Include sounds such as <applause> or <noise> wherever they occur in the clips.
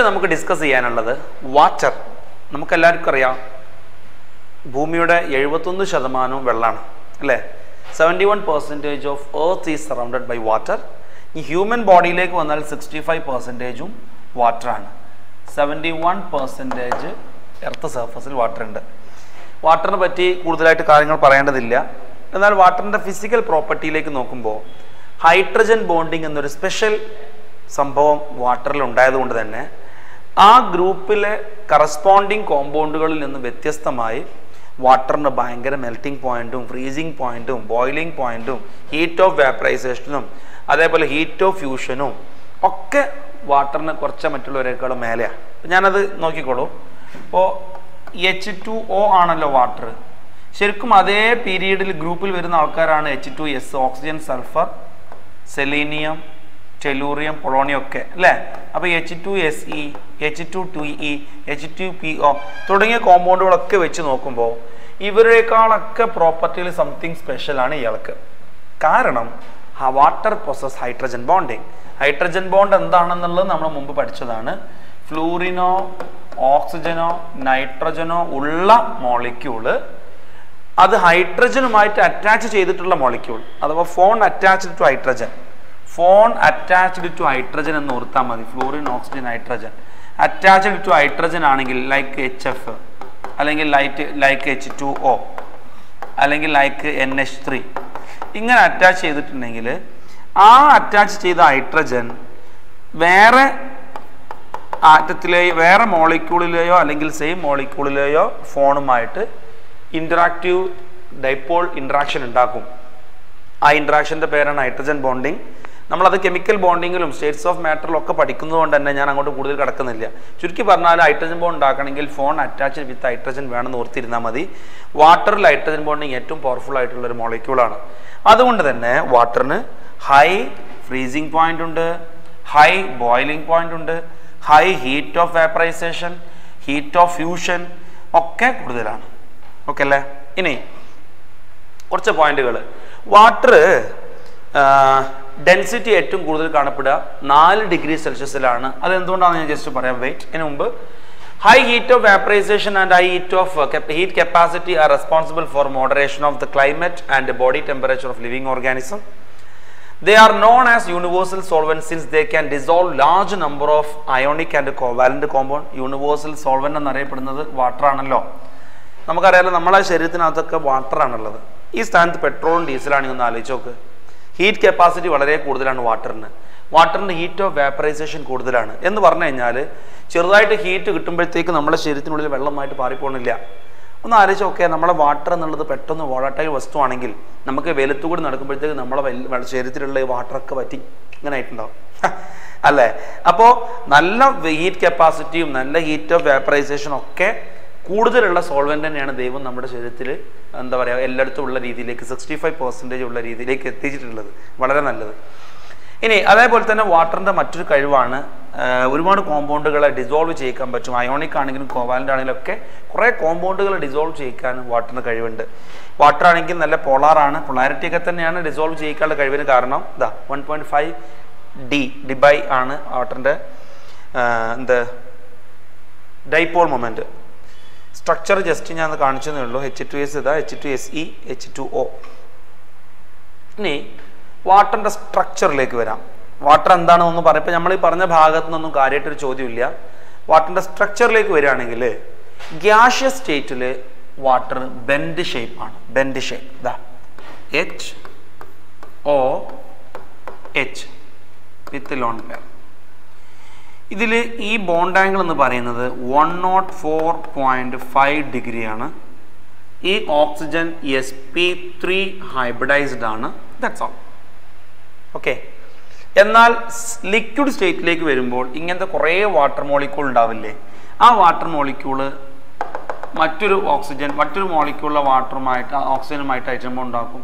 Next നമുക്ക് discuss ചെയ്യാനുള്ളത് water നമുക്കെല്ലാവർക്കും അറിയാം ഭൂമിയുടെ എഴുപത്തൊന്ന് ശതമാനവും വെള്ളമാണ് അല്ലേ? Seventy one percentage of earth is surrounded by water ഈ ഹ്യൂമൻ ബോഡിയിലേക്ക് വന്നാൽ സിക്സ്റ്റി ഫൈവ് പെർസെന്റേജും വാട്ടറാണ് സെവന്റി വൺ പെർസെന്റേജ് എർത്ത് സർഫസിൽ വാട്ടർ ഉണ്ട്. വാട്ടറിനെ പറ്റി കൂടുതലായിട്ട് കാര്യങ്ങൾ പറയേണ്ടതില്ല. എന്നാൽ വാട്ടറിന്റെ ഫിസിക്കൽ പ്രോപ്പർട്ടിയിലേക്ക് നോക്കുമ്പോൾ ഹൈഡ്രജൻ ബോണ്ടിങ് എന്നൊരു സ്പെഷ്യൽ സംഭവം വാട്ടറിൽ ഉണ്ടായതുകൊണ്ട് തന്നെ ആ ഗ്രൂപ്പിലെ കറസ്പോണ്ടിങ് കോമ്പൗണ്ടുകളിൽ നിന്ന് വ്യത്യസ്തമായി വാട്ടറിന് ഭയങ്കര മെൽറ്റിംഗ് പോയിന്റും ഫ്രീസിങ് പോയിന്റും ബോയിലിംഗ് പോയിന്റും ഹീറ്റ് ഓഫ് വാപ്പറൈസേഷനും അതേപോലെ ഹീറ്റ് ഓഫ് ഫ്യൂഷനും ഒക്കെ വാട്ടറിന് കുറച്ച് മറ്റുള്ളവരെക്കാളും മേലെയാണ് ഞാനത് നോക്കിക്കോളൂ. അപ്പോൾ എച്ച് ടു ഒ ആണല്ലോ വാട്ടർ ശരിക്കും അതേ പീരീഡിൽ ഗ്രൂപ്പിൽ വരുന്ന ആൾക്കാരാണ് H two S oxygen sulphur selenium tellurium polonium ഒക്കെ അല്ലേ? അപ്പോൾ H two S E H two two E H two P O തുടങ്ങിയ കോമ്പൗണ്ടുകളൊക്കെ വെച്ച് നോക്കുമ്പോൾ ഇവരെക്കാളൊക്കെ പ്രോപ്പർട്ടിയിൽ സംതിങ് സ്പെഷ്യലാണ് ഇയാൾക്ക്. കാരണം water process hydrogen bonding hydrogen bond എന്താണെന്നുള്ളത് നമ്മൾ മുമ്പ് പഠിച്ചതാണ്. ഫ്ലൂറിനോ ഓക്സിജനോ നൈട്രജനോ ഉള്ള മോളിക്യൂൾ അത് ഹൈഡ്രജനുമായിട്ട് അറ്റാച്ച് ചെയ്തിട്ടുള്ള മോളിക്യൂൾ അഥവാ FON attached to hydrogen FON attached to hydrogen എന്ന് ഓർത്താൽ മതി. Fluorine oxygen hydrogen attached to hydrogen ആണെങ്കിൽ ലൈക്ക് എച്ച് എഫ് അല്ലെങ്കിൽ light like H two O അല്ലെങ്കിൽ ലൈക്ക് എൻ എച്ച് ത്രീ ഇങ്ങനെ അറ്റാച്ച് ചെയ്തിട്ടുണ്ടെങ്കിൽ ആ അറ്റാച്ച് ചെയ്ത ഹൈഡ്രജൻ വേറെ ആറ്റത്തിലെയോ വേറെ മോളിക്യൂളിലെയോ അല്ലെങ്കിൽ സെയിം മോളിക്യൂളിലെയോ ഫോണുമായിട്ട് ഇന്ററാക്റ്റീവ് ഡൈപ്പോൾ ഇൻട്രാക്ഷൻ ഉണ്ടാക്കും. ആ ഇൻട്രാക്ഷന്റെ പേരാണ് ഹൈഡ്രജൻ ബോണ്ടിങ് നമ്മളത് കെമിക്കൽ ബോണ്ടിങ്ങിലും സ്റ്റേറ്റ്സ് ഓഫ് മാറ്ററിലും ഒക്കെ പഠിക്കുന്നതുകൊണ്ട് തന്നെ ഞാൻ അങ്ങോട്ട് കൂടുതൽ കിടക്കുന്നില്ല. ചുരുക്കി പറഞ്ഞാൽ ഹൈഡ്രജൻ ബോണ്ട് ഉണ്ടാക്കണമെങ്കിൽ ഫോൺ അറ്റാച്ച് വിത്ത് ഹൈഡ്രജൻ വേണമെന്ന് ഓർത്തിരുന്നാൽ മതി. വാട്ടറിൽ ഹൈഡ്രജൻ ബോണ്ടിങ് ഏറ്റവും പവർഫുൾ ആയിട്ടുള്ള ഒരു മോളിക്യൂളാണ് അതുകൊണ്ട് തന്നെ വാട്ടറിന് ഹൈ ഫ്രീസിംഗ് പോയിന്റ് ഉണ്ട് ഹൈ ബോയിലിംഗ് പോയിന്റ് ഉണ്ട് high heat of vaporisation heat of fusion ഒക്കെ കൂടുതലാണ്. ഓക്കെ അല്ലേ? ഇനി കുറച്ച് പോയിന്റുകൾ വാട്ടർ ഡെൻസിറ്റി ഏറ്റവും കൂടുതൽ കാണപ്പെടുക നാല് ഡിഗ്രി സെൽഷ്യസിലാണ് അത് എന്തുകൊണ്ടാണെന്ന് ഞാൻ ജസ്റ്റ് പറയാം. വെയിറ്റ് ഇതിനു മുമ്പ്. High heat of vaporisation and high heat of heat capacity are responsible for moderation of the climate and body temperature of living organism they are known as universal solvent since they can dissolve large number of ionic and covalent compound universal solvent എന്നറിയപ്പെടുന്നത് water ആണല്ലോ. നമുക്കറിയാലോ നമ്മളെ ശരീരത്തിനകത്തൊക്കെ water ആണുള്ളത്. ഈ സ്ഥാനത്ത് പെട്രോളും ഡീസലാണ് ഒന്ന് ആലോചിച്ച് നോക്ക്. ഹീറ്റ് കപ്പാസിറ്റി വളരെ കൂടുതലാണ് വാട്ടറിന്. വാട്ടറിന് ഹീറ്റ് ഓഫ് വേപ്പറൈസേഷൻ കൂടുതലാണ്. എന്ന് പറഞ്ഞു കഴിഞ്ഞാൽ ചെറുതായിട്ട് ഹീറ്റ് കിട്ടുമ്പോഴത്തേക്ക് നമ്മുടെ ശരീരത്തിനുള്ളിൽ വെള്ളമായിട്ട് പാറിപ്പോണില്ല ഒന്ന് ആലോചിച്ച് ഓക്കെ നമ്മളെ വാട്ടർ എന്നുള്ളത് പെട്ടെന്ന് വോളട്ടൈൽ വസ്തുവാണെങ്കിൽ നമുക്ക് വെലുത്തുകൂടി നടക്കുമ്പോഴത്തേക്ക് നമ്മളെ ശരീരത്തിലുള്ള വാട്ടറൊക്കെ പറ്റി ഇങ്ങനെ ആയിട്ടുണ്ടാവും. <laughs> അല്ലേ? അപ്പോൾ നല്ല ഹീറ്റ് കപ്പാസിറ്റിയും നല്ല ഹീറ്റ് ഓഫ് വേപ്പറൈസേഷനും ഒക്കെ കൂടുതലുള്ള സോൾവെന്റ് തന്നെയാണ് ദൈവം നമ്മുടെ ശരീരത്തിൽ എന്താ പറയുക എല്ലായിടത്തും ഉള്ള രീതിയിലേക്ക് സിക്സ്റ്റി ഫൈവ് പെർസെന്റേജ് ഉള്ള രീതിയിലേക്ക് എത്തിച്ചിട്ടുള്ളത്. വളരെ നല്ലത്. ഇനി അതേപോലെ തന്നെ വാട്ടറിന്റെ മറ്റൊരു കഴിവാണ് ഒരുപാട് കോമ്പൗണ്ടുകളെ ഡിസോൾവ് ചെയ്യിക്കാൻ പറ്റും. അയോണിക് ആണെങ്കിലും കോവാലന്റ് ആണെങ്കിലും ഒക്കെ കുറേ കോമ്പൗണ്ടുകൾ ഡിസോൾവ് ചെയ്യിക്കാൻ വാട്ടറിന് കഴിവുണ്ട്. വാട്ടർ ആണെങ്കിൽ നല്ല പോളാറാണ് പൊളാരിറ്റി ഒക്കെ തന്നെയാണ് ഡിസോൾവ് ചെയ്യിക്കാനുള്ള കഴിവിന് കാരണം. ഇതാ one point five D debye ആണ് വാട്ടറിന്റെ എന്താ ഡൈപോൾ മൊമെന്റ് സ്ട്രക്ചർ ജസ്റ്റ് ഞാൻ കാണിച്ചതേ ഉള്ളൂ. എച്ച് ടു എസ് ഇതാ H two S E H two O ഇനി വാട്ടറിന്റെ സ്ട്രക്ചറിലേക്ക് വരാം. വാട്ടർ എന്താണെന്നൊന്നും പറയാം ഇപ്പം നമ്മൾ ഈ പറഞ്ഞ ഭാഗത്തു നിന്നൊന്നും കാര്യമായിട്ടൊരു ചോദ്യമില്ല. വാട്ടറിന്റെ സ്ട്രക്ചറിലേക്ക് വരികയാണെങ്കിൽ ഗ്യാഷ്യസ് സ്റ്റേറ്റിൽ വാട്ടർ ബെൻഡ് ഷേപ്പാണ് ബെൻഡ് ഷേപ്പ് ഇതാ. H O H with lone pair ഇതിൽ ഈ ബോണ്ട് ആംഗിൾ എന്ന് പറയുന്നത് one naught four point five ഡിഗ്രിയാണ് ഈ oxygen S P three hybridised ആണ്. ദാറ്റ്സ് ഓൾ ഓക്കെ എന്നാൽ ലിക്വിഡ് സ്റ്റേറ്റിലേക്ക് വരുമ്പോൾ ഇങ്ങനത്തെ കുറേ വാട്ടർ മോളിക്യൂൾ ഉണ്ടാവില്ലേ? ആ വാട്ടർ മോളിക്യൂൾ മറ്റൊരു ഓക്സിജൻ മറ്റൊരു മോളിക്യൂളിലെ വാട്ടറുമായിട്ട് ഓക്സിജനുമായിട്ട് അയച്ചുമ്പോൾ ഉണ്ടാക്കും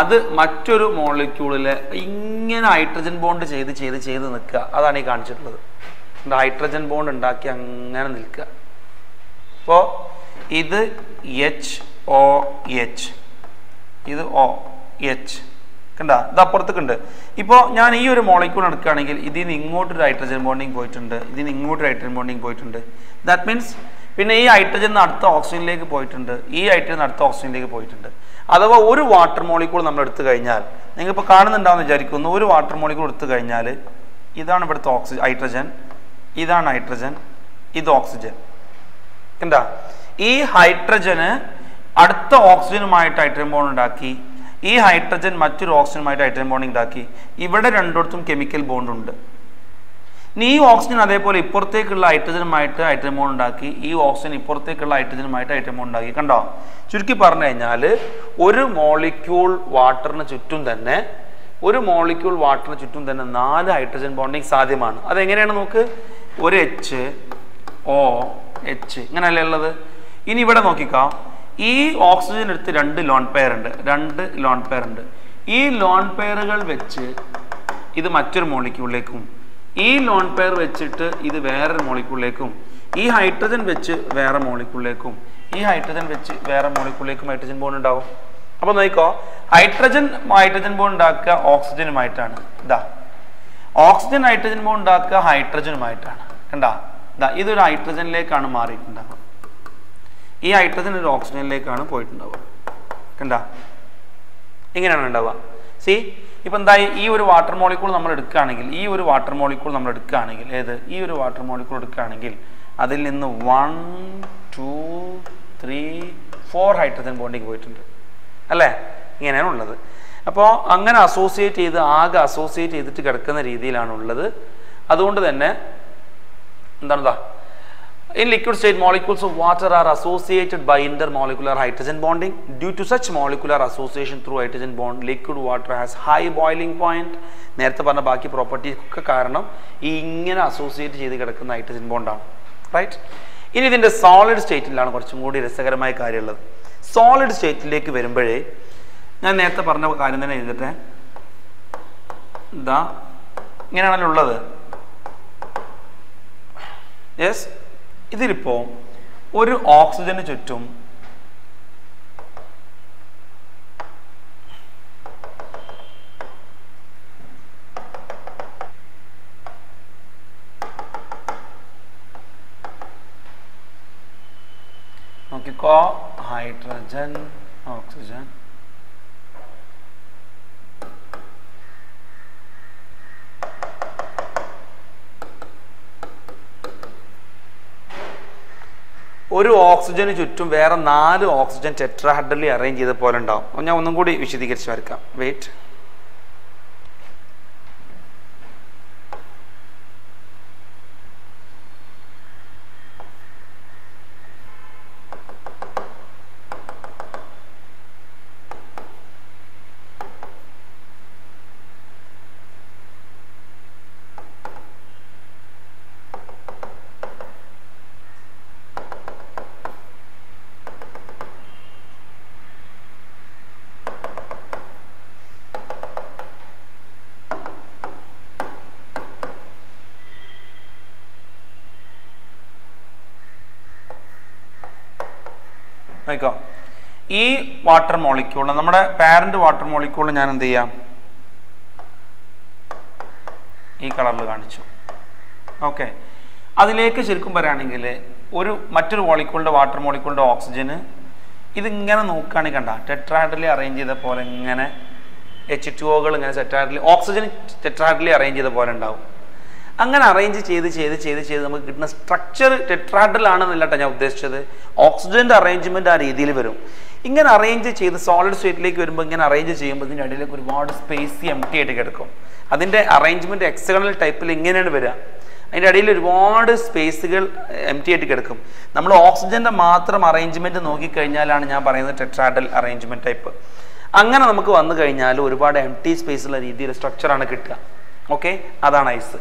അത് മറ്റൊരു മോളിക്യൂളിൽ ഇങ്ങനെ ഹൈഡ്രജൻ ബോണ്ട് ചെയ്ത് ചെയ്ത് ചെയ്ത് നിൽക്കുക. അതാണ് ഈ കാണിച്ചിട്ടുള്ളത്. ഹൈഡ്രജൻ ബോണ്ട് ഉണ്ടാക്കി അങ്ങനെ നിൽക്കുക. അപ്പോൾ ഇത് എച്ച് ഒ എച്ച് ഇത് ഒ എച്ച് കണ്ട? ഇത് അപ്പുറത്തേക്ക് ഉണ്ട് ഇപ്പോൾ ഞാൻ ഈ ഒരു മോളിക്യൂൾ എടുക്കുകയാണെങ്കിൽ ഇതിൽ നിന്ന് ഇങ്ങോട്ടൊരു ഹൈഡ്രജൻ ബോണ്ടിങ് പോയിട്ടുണ്ട്. ഇതിൽ നിന്ന് ഇങ്ങോട്ടൊരു ഹൈഡ്രജൻ ബോണ്ടിങ് പോയിട്ടുണ്ട്. ദാറ്റ് മീൻസ് പിന്നെ ഈ ഹൈഡ്രജൻ അടുത്ത ഓക്സിജനിലേക്ക് പോയിട്ടുണ്ട്. ഈ ഹൈഡ്രജൻ അടുത്ത ഓക്സിജനിലേക്ക് പോയിട്ടുണ്ട്. അഥവാ ഒരു വാട്ടർ മോളിക്കൂൾ നമ്മൾ എടുത്തു കഴിഞ്ഞാൽ നിങ്ങൾ ഇപ്പോൾ കാണുന്നുണ്ടാവുമെന്ന് വിചാരിക്കുന്നു. ഒരു വാട്ടർ മോളിക്കൂൾ എടുത്തു കഴിഞ്ഞാൽ ഇതാണ് ഇവിടുത്തെ ഓക്സിജൻ ഹൈഡ്രജൻ ഇതാണ് നൈട്രജൻ ഇത് ഓക്സിജൻ. എന്താ ഈ ഹൈഡ്രജന് അടുത്ത ഓക്സിജനുമായിട്ട് ഹൈഡ്രജൻ ബോൺ ഉണ്ടാക്കി ഈ ഹൈഡ്രജൻ മറ്റൊരു ഓക്സിജനുമായിട്ട് ഹൈഡ്രജൻ ബോണ്ട് ഉണ്ടാക്കി ഇവിടെ രണ്ടിടത്തും കെമിക്കൽ ബോണ്ട് ഉണ്ട്. ഇനി ഈ ഓക്സിജൻ അതേപോലെ ഇപ്പുറത്തേക്കുള്ള ഹൈഡ്രജനുമായിട്ട് ഹൈഡ്രജൻ ബോണ്ട് ഉണ്ടാക്കി ഈ ഓക്സിജൻ ഇപ്പുറത്തേക്കുള്ള ഹൈഡ്രജനുമായിട്ട് ഹൈഡ്രജൻ ബോണ്ട് ഉണ്ടാക്കി. കണ്ടോ? ചുരുക്കി പറഞ്ഞു കഴിഞ്ഞാൽ ഒരു മോളിക്യൂൾ വാട്ടറിന് ചുറ്റും തന്നെ ഒരു മോളിക്യൂൾ വാട്ടറിന് ചുറ്റും തന്നെ നാല് ഹൈഡ്രജൻ ബോണ്ടിങ് സാധ്യമാണ്. അതെങ്ങനെയാണ് നോക്ക്? ഒരു എച്ച് ഓ എച്ച് ഇങ്ങനെയല്ലേ ഉള്ളത്? ഇനി ഇവിടെ നോക്കിക്കാം. ഈ ഓക്സിജൻ എടുത്ത് രണ്ട് ലോൺ പെയർ ഉണ്ട്. രണ്ട് ലോൺ പെയർ ഉണ്ട്. ഈ ലോൺ പെയറുകൾ വെച്ച് ഇത് മറ്റൊരു മോളിക്യൂളിലേക്കും ഈ ലോൺ പെയർ വെച്ചിട്ട് ഇത് വേറൊരു മോളിക്യൂളിലേക്കും ഈ ഹൈഡ്രജൻ വെച്ച് വേറെ മോളിക്യൂളിലേക്കും ഈ ഹൈഡ്രജൻ വെച്ച് വേറെ മോളിക്യൂളിലേക്കും ഹൈഡ്രജൻ ബോണ്ട് ഉണ്ടാവും. അപ്പൊ നോക്കിക്കോ ഹൈഡ്രജൻ ഹൈഡ്രജൻ ബോണ്ട് ഉണ്ടാക്കുക ഓക്സിജനുമായിട്ടാണ് ഇതാ ഓക്സിജൻ ഹൈഡ്രജൻ ബോണ്ട് ഉണ്ടാക്കുക ഹൈഡ്രജനുമായിട്ടാണ്. കണ്ടാ? ഇതാ ഇതൊരു ഹൈഡ്രജനിലേക്കാണ് മാറിയിട്ടുണ്ടാവുക. ഈ ഹൈഡ്രജൻ ഒരു ഓക്സിജനിലേക്കാണ് പോയിട്ടുണ്ടാവുക. കണ്ടാ? ഇങ്ങനെയാണ് ഉണ്ടാവുക. സി ഇപ്പം എന്തായി ഈ ഒരു വാട്ടർ മോളിക്കൂൾ നമ്മൾ എടുക്കുകയാണെങ്കിൽ ഈ ഒരു വാട്ടർ മോളിക്കൂൾ നമ്മൾ എടുക്കുകയാണെങ്കിൽ ഏത്? ഈ ഒരു വാട്ടർ മോളിക്കൂൾ എടുക്കുകയാണെങ്കിൽ അതിൽ നിന്ന് one two three four hydrogen bonding പോയിട്ടുണ്ട്. അല്ലേ? ഇങ്ങനെയാണ് ഉള്ളത്. അപ്പോൾ അങ്ങനെ അസോസിയേറ്റ് ചെയ്ത് ആകെ അസോസിയേറ്റ് ചെയ്തിട്ട് കിടക്കുന്ന രീതിയിലാണ് ഉള്ളത് അതുകൊണ്ട് തന്നെ എന്താണതാ? In liquid state state, of water are associated by by intermolecular hydrogen bonding. Due to such molecular association through hydrogen bond liquid water has high boiling point നേരത്തെ പറഞ്ഞ ബാക്കി പ്രോപ്പർട്ടീസ് ഒക്കെ കാരണം ഈ ഇങ്ങനെ അസോസിയേറ്റ് ചെയ്ത് കിടക്കുന്ന ഹൈഡ്രജൻ ബോണ്ടാണ് റൈറ്റ് ഇനി ഇതിന്റെ സോളിഡ് സ്റ്റേറ്റിലാണ് കുറച്ചും കൂടി രസകരമായ കാര്യമുള്ളത്. സോളിഡ് സ്റ്റേറ്റിലേക്ക് വരുമ്പോഴേ ഞാൻ നേരത്തെ പറഞ്ഞ കാര്യം തന്നെ എഴുതട്ടെ. ഇതാ ഇങ്ങനെയാണല്ലോ ഉള്ളത്. യെസ് ഇതിലിപ്പോൾ ഒരു ഓക്സിജന് ചുറ്റും നോക്കിക്കോ ഹൈഡ്രജൻ ഓക്സിജൻ. ഒരു ഓക്സിജന് ചുറ്റും വേറെ നാല് ഓക്സിജൻ ടെട്രാഹഡലി അറേഞ്ച് ചെയ്ത പോലെ ഉണ്ടാവും. ഞാൻ ഒന്നും കൂടി വിശദീകരിച്ച് വരക്കാം. വെയിറ്റ്. നോക്കോ ഈ വാട്ടർ മോളിക്യൂൾ നമ്മുടെ പാരന്റ് വാട്ടർ മോളിക്യൂൾ ഞാൻ എന്ത് ചെയ്യാം? ഈ കളറിൽ കാണിച്ചു. ഓക്കെ അതിലേക്ക് ശരിക്കും പറയുകയാണെങ്കിൽ ഒരു മറ്റൊരു മോളിക്യൂളിന്റെ വാട്ടർ മോളിക്യൂളിന്റെ ഓക്സിജന് ഇതിങ്ങനെ നോക്കുകയാണെങ്കിൽ കണ്ട. ടെട്രാഡലി അറേഞ്ച് ചെയ്ത പോലെ ഇങ്ങനെ എച്ച് ടു ഒകൾ ഇങ്ങനെ സെറ്റാഡലി ഓക്സിജൻ ടെട്രാഡലി അറേഞ്ച് ചെയ്ത പോലെ ഉണ്ടാവും. അങ്ങനെ അറേഞ്ച് ചെയ്ത് ചെയ്ത് ചെയ്ത് ചെയ്ത് നമുക്ക് കിട്ടുന്ന സ്ട്രക്ചർ ടെട്രാഡൽ ആണെന്നല്ല കേട്ടോ ഞാൻ ഉദ്ദേശിച്ചത്. ഓക്സിജന്റെ അറേഞ്ച്മെന്റ് ആ രീതിയിൽ വരും. ഇങ്ങനെ അറേഞ്ച് ചെയ്ത് സോളിഡ് സ്റ്റേറ്റിലേക്ക് വരുമ്പോൾ ഇങ്ങനെ അറേഞ്ച് ചെയ്യുമ്പോൾ ഇതിന്റെ ഇടയിലേക്ക് ഒരുപാട് സ്പേസ് എം ടി ആയിട്ട് കിടക്കും. അതിന്റെ അറേഞ്ച്മെന്റ് എക്സ്റ്റേണൽ ടൈപ്പിൽ ഇങ്ങനെയാണ് വരിക. അതിന്റെ ഇടയിൽ ഒരുപാട് സ്പേസുകൾ എം ടി ആയിട്ട് കിടക്കും. നമ്മൾ ഓക്സിജന്റെ മാത്രം അറേഞ്ച്മെന്റ് നോക്കിക്കഴിഞ്ഞാലാണ് ഞാൻ പറയുന്നത് ടെട്രാഡൽ അറേഞ്ച്മെന്റ് ടൈപ്പ് അങ്ങനെ നമുക്ക് വന്നു കഴിഞ്ഞാൽ ഒരുപാട് എം ടി സ്പേസ് ഉള്ള രീതിയിൽ സ്ട്രക്ചറാണ് കിട്ടുക. ഓക്കെ അതാണ് ഐസ്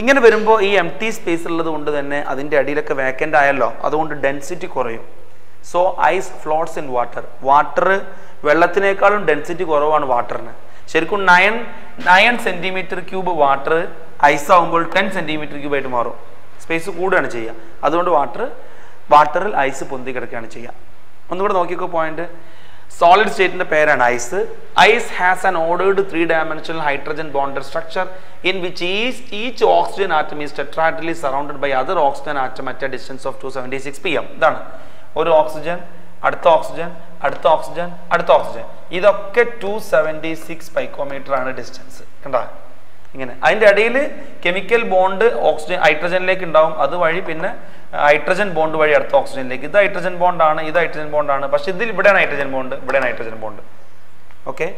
ഇങ്ങനെ വരുമ്പോൾ ഈ എം ടി സ്പേസ് ഉള്ളത് കൊണ്ട് തന്നെ അതിന്റെ അടിയിലൊക്കെ വേക്കന്റ് ആയല്ലോ. അതുകൊണ്ട് ഡെൻസിറ്റി കുറയും. So ice floats in water water വെള്ളത്തിനേക്കാളും density കുറവാണ് വാട്ടറിന് ശരിക്കും nine nine centimetre cube water ice ആകുമ്പോൾ ടെൻ സെന്റിമീറ്റർ ക്യൂബായിട്ട് മാറും. സ്പേസ് കൂടുകയാണ് ചെയ്യുക. അതുകൊണ്ട് വാട്ടർ വാട്ടറിൽ ഐസ് പൊന്തി കിടക്കുകയാണ് ചെയ്യുക. ഒന്നുകൂടെ നോക്കിക്കോ പോയിന്റ് സോളിഡ് സ്റ്റേറ്റിന്റെ പേരാണ് ice ice has an ordered three dimensional hydrogen bonded structure in which is each oxygen atom is tetrahedrally surrounded by other oxygen atom at a distance of two seventy six P M ഇതാണ്. ഒരു oxygen അടുത്ത oxygen അടുത്ത oxygen അടുത്ത oxygen ഇതൊക്കെ two seventy six picometre ആണ് distance കണ്ടാ? ഇങ്ങനെ. അതിന്റെ ഇടയിൽ കെമിക്കൽ ബോണ്ട് ഓക്സിജൻ ഹൈഡ്രജനിലേക്ക് ഉണ്ടാവും. അതുവഴി പിന്നെ ഹൈഡ്രജൻ ബോണ്ട് വഴി അടുത്ത ഓക്സിജനിലേക്ക് ഇത് ഹൈഡ്രജൻ ബോണ്ടാണ് ഇത് ഹൈഡ്രജൻ ബോണ്ടാണ് പക്ഷെ ഇതിൽ ഇവിടെയാണ് ഹൈഡ്രജൻ ബോണ്ട് ഇവിടെയാണ് ഹൈഡ്രജൻ ബോണ്ട് ഓക്കെ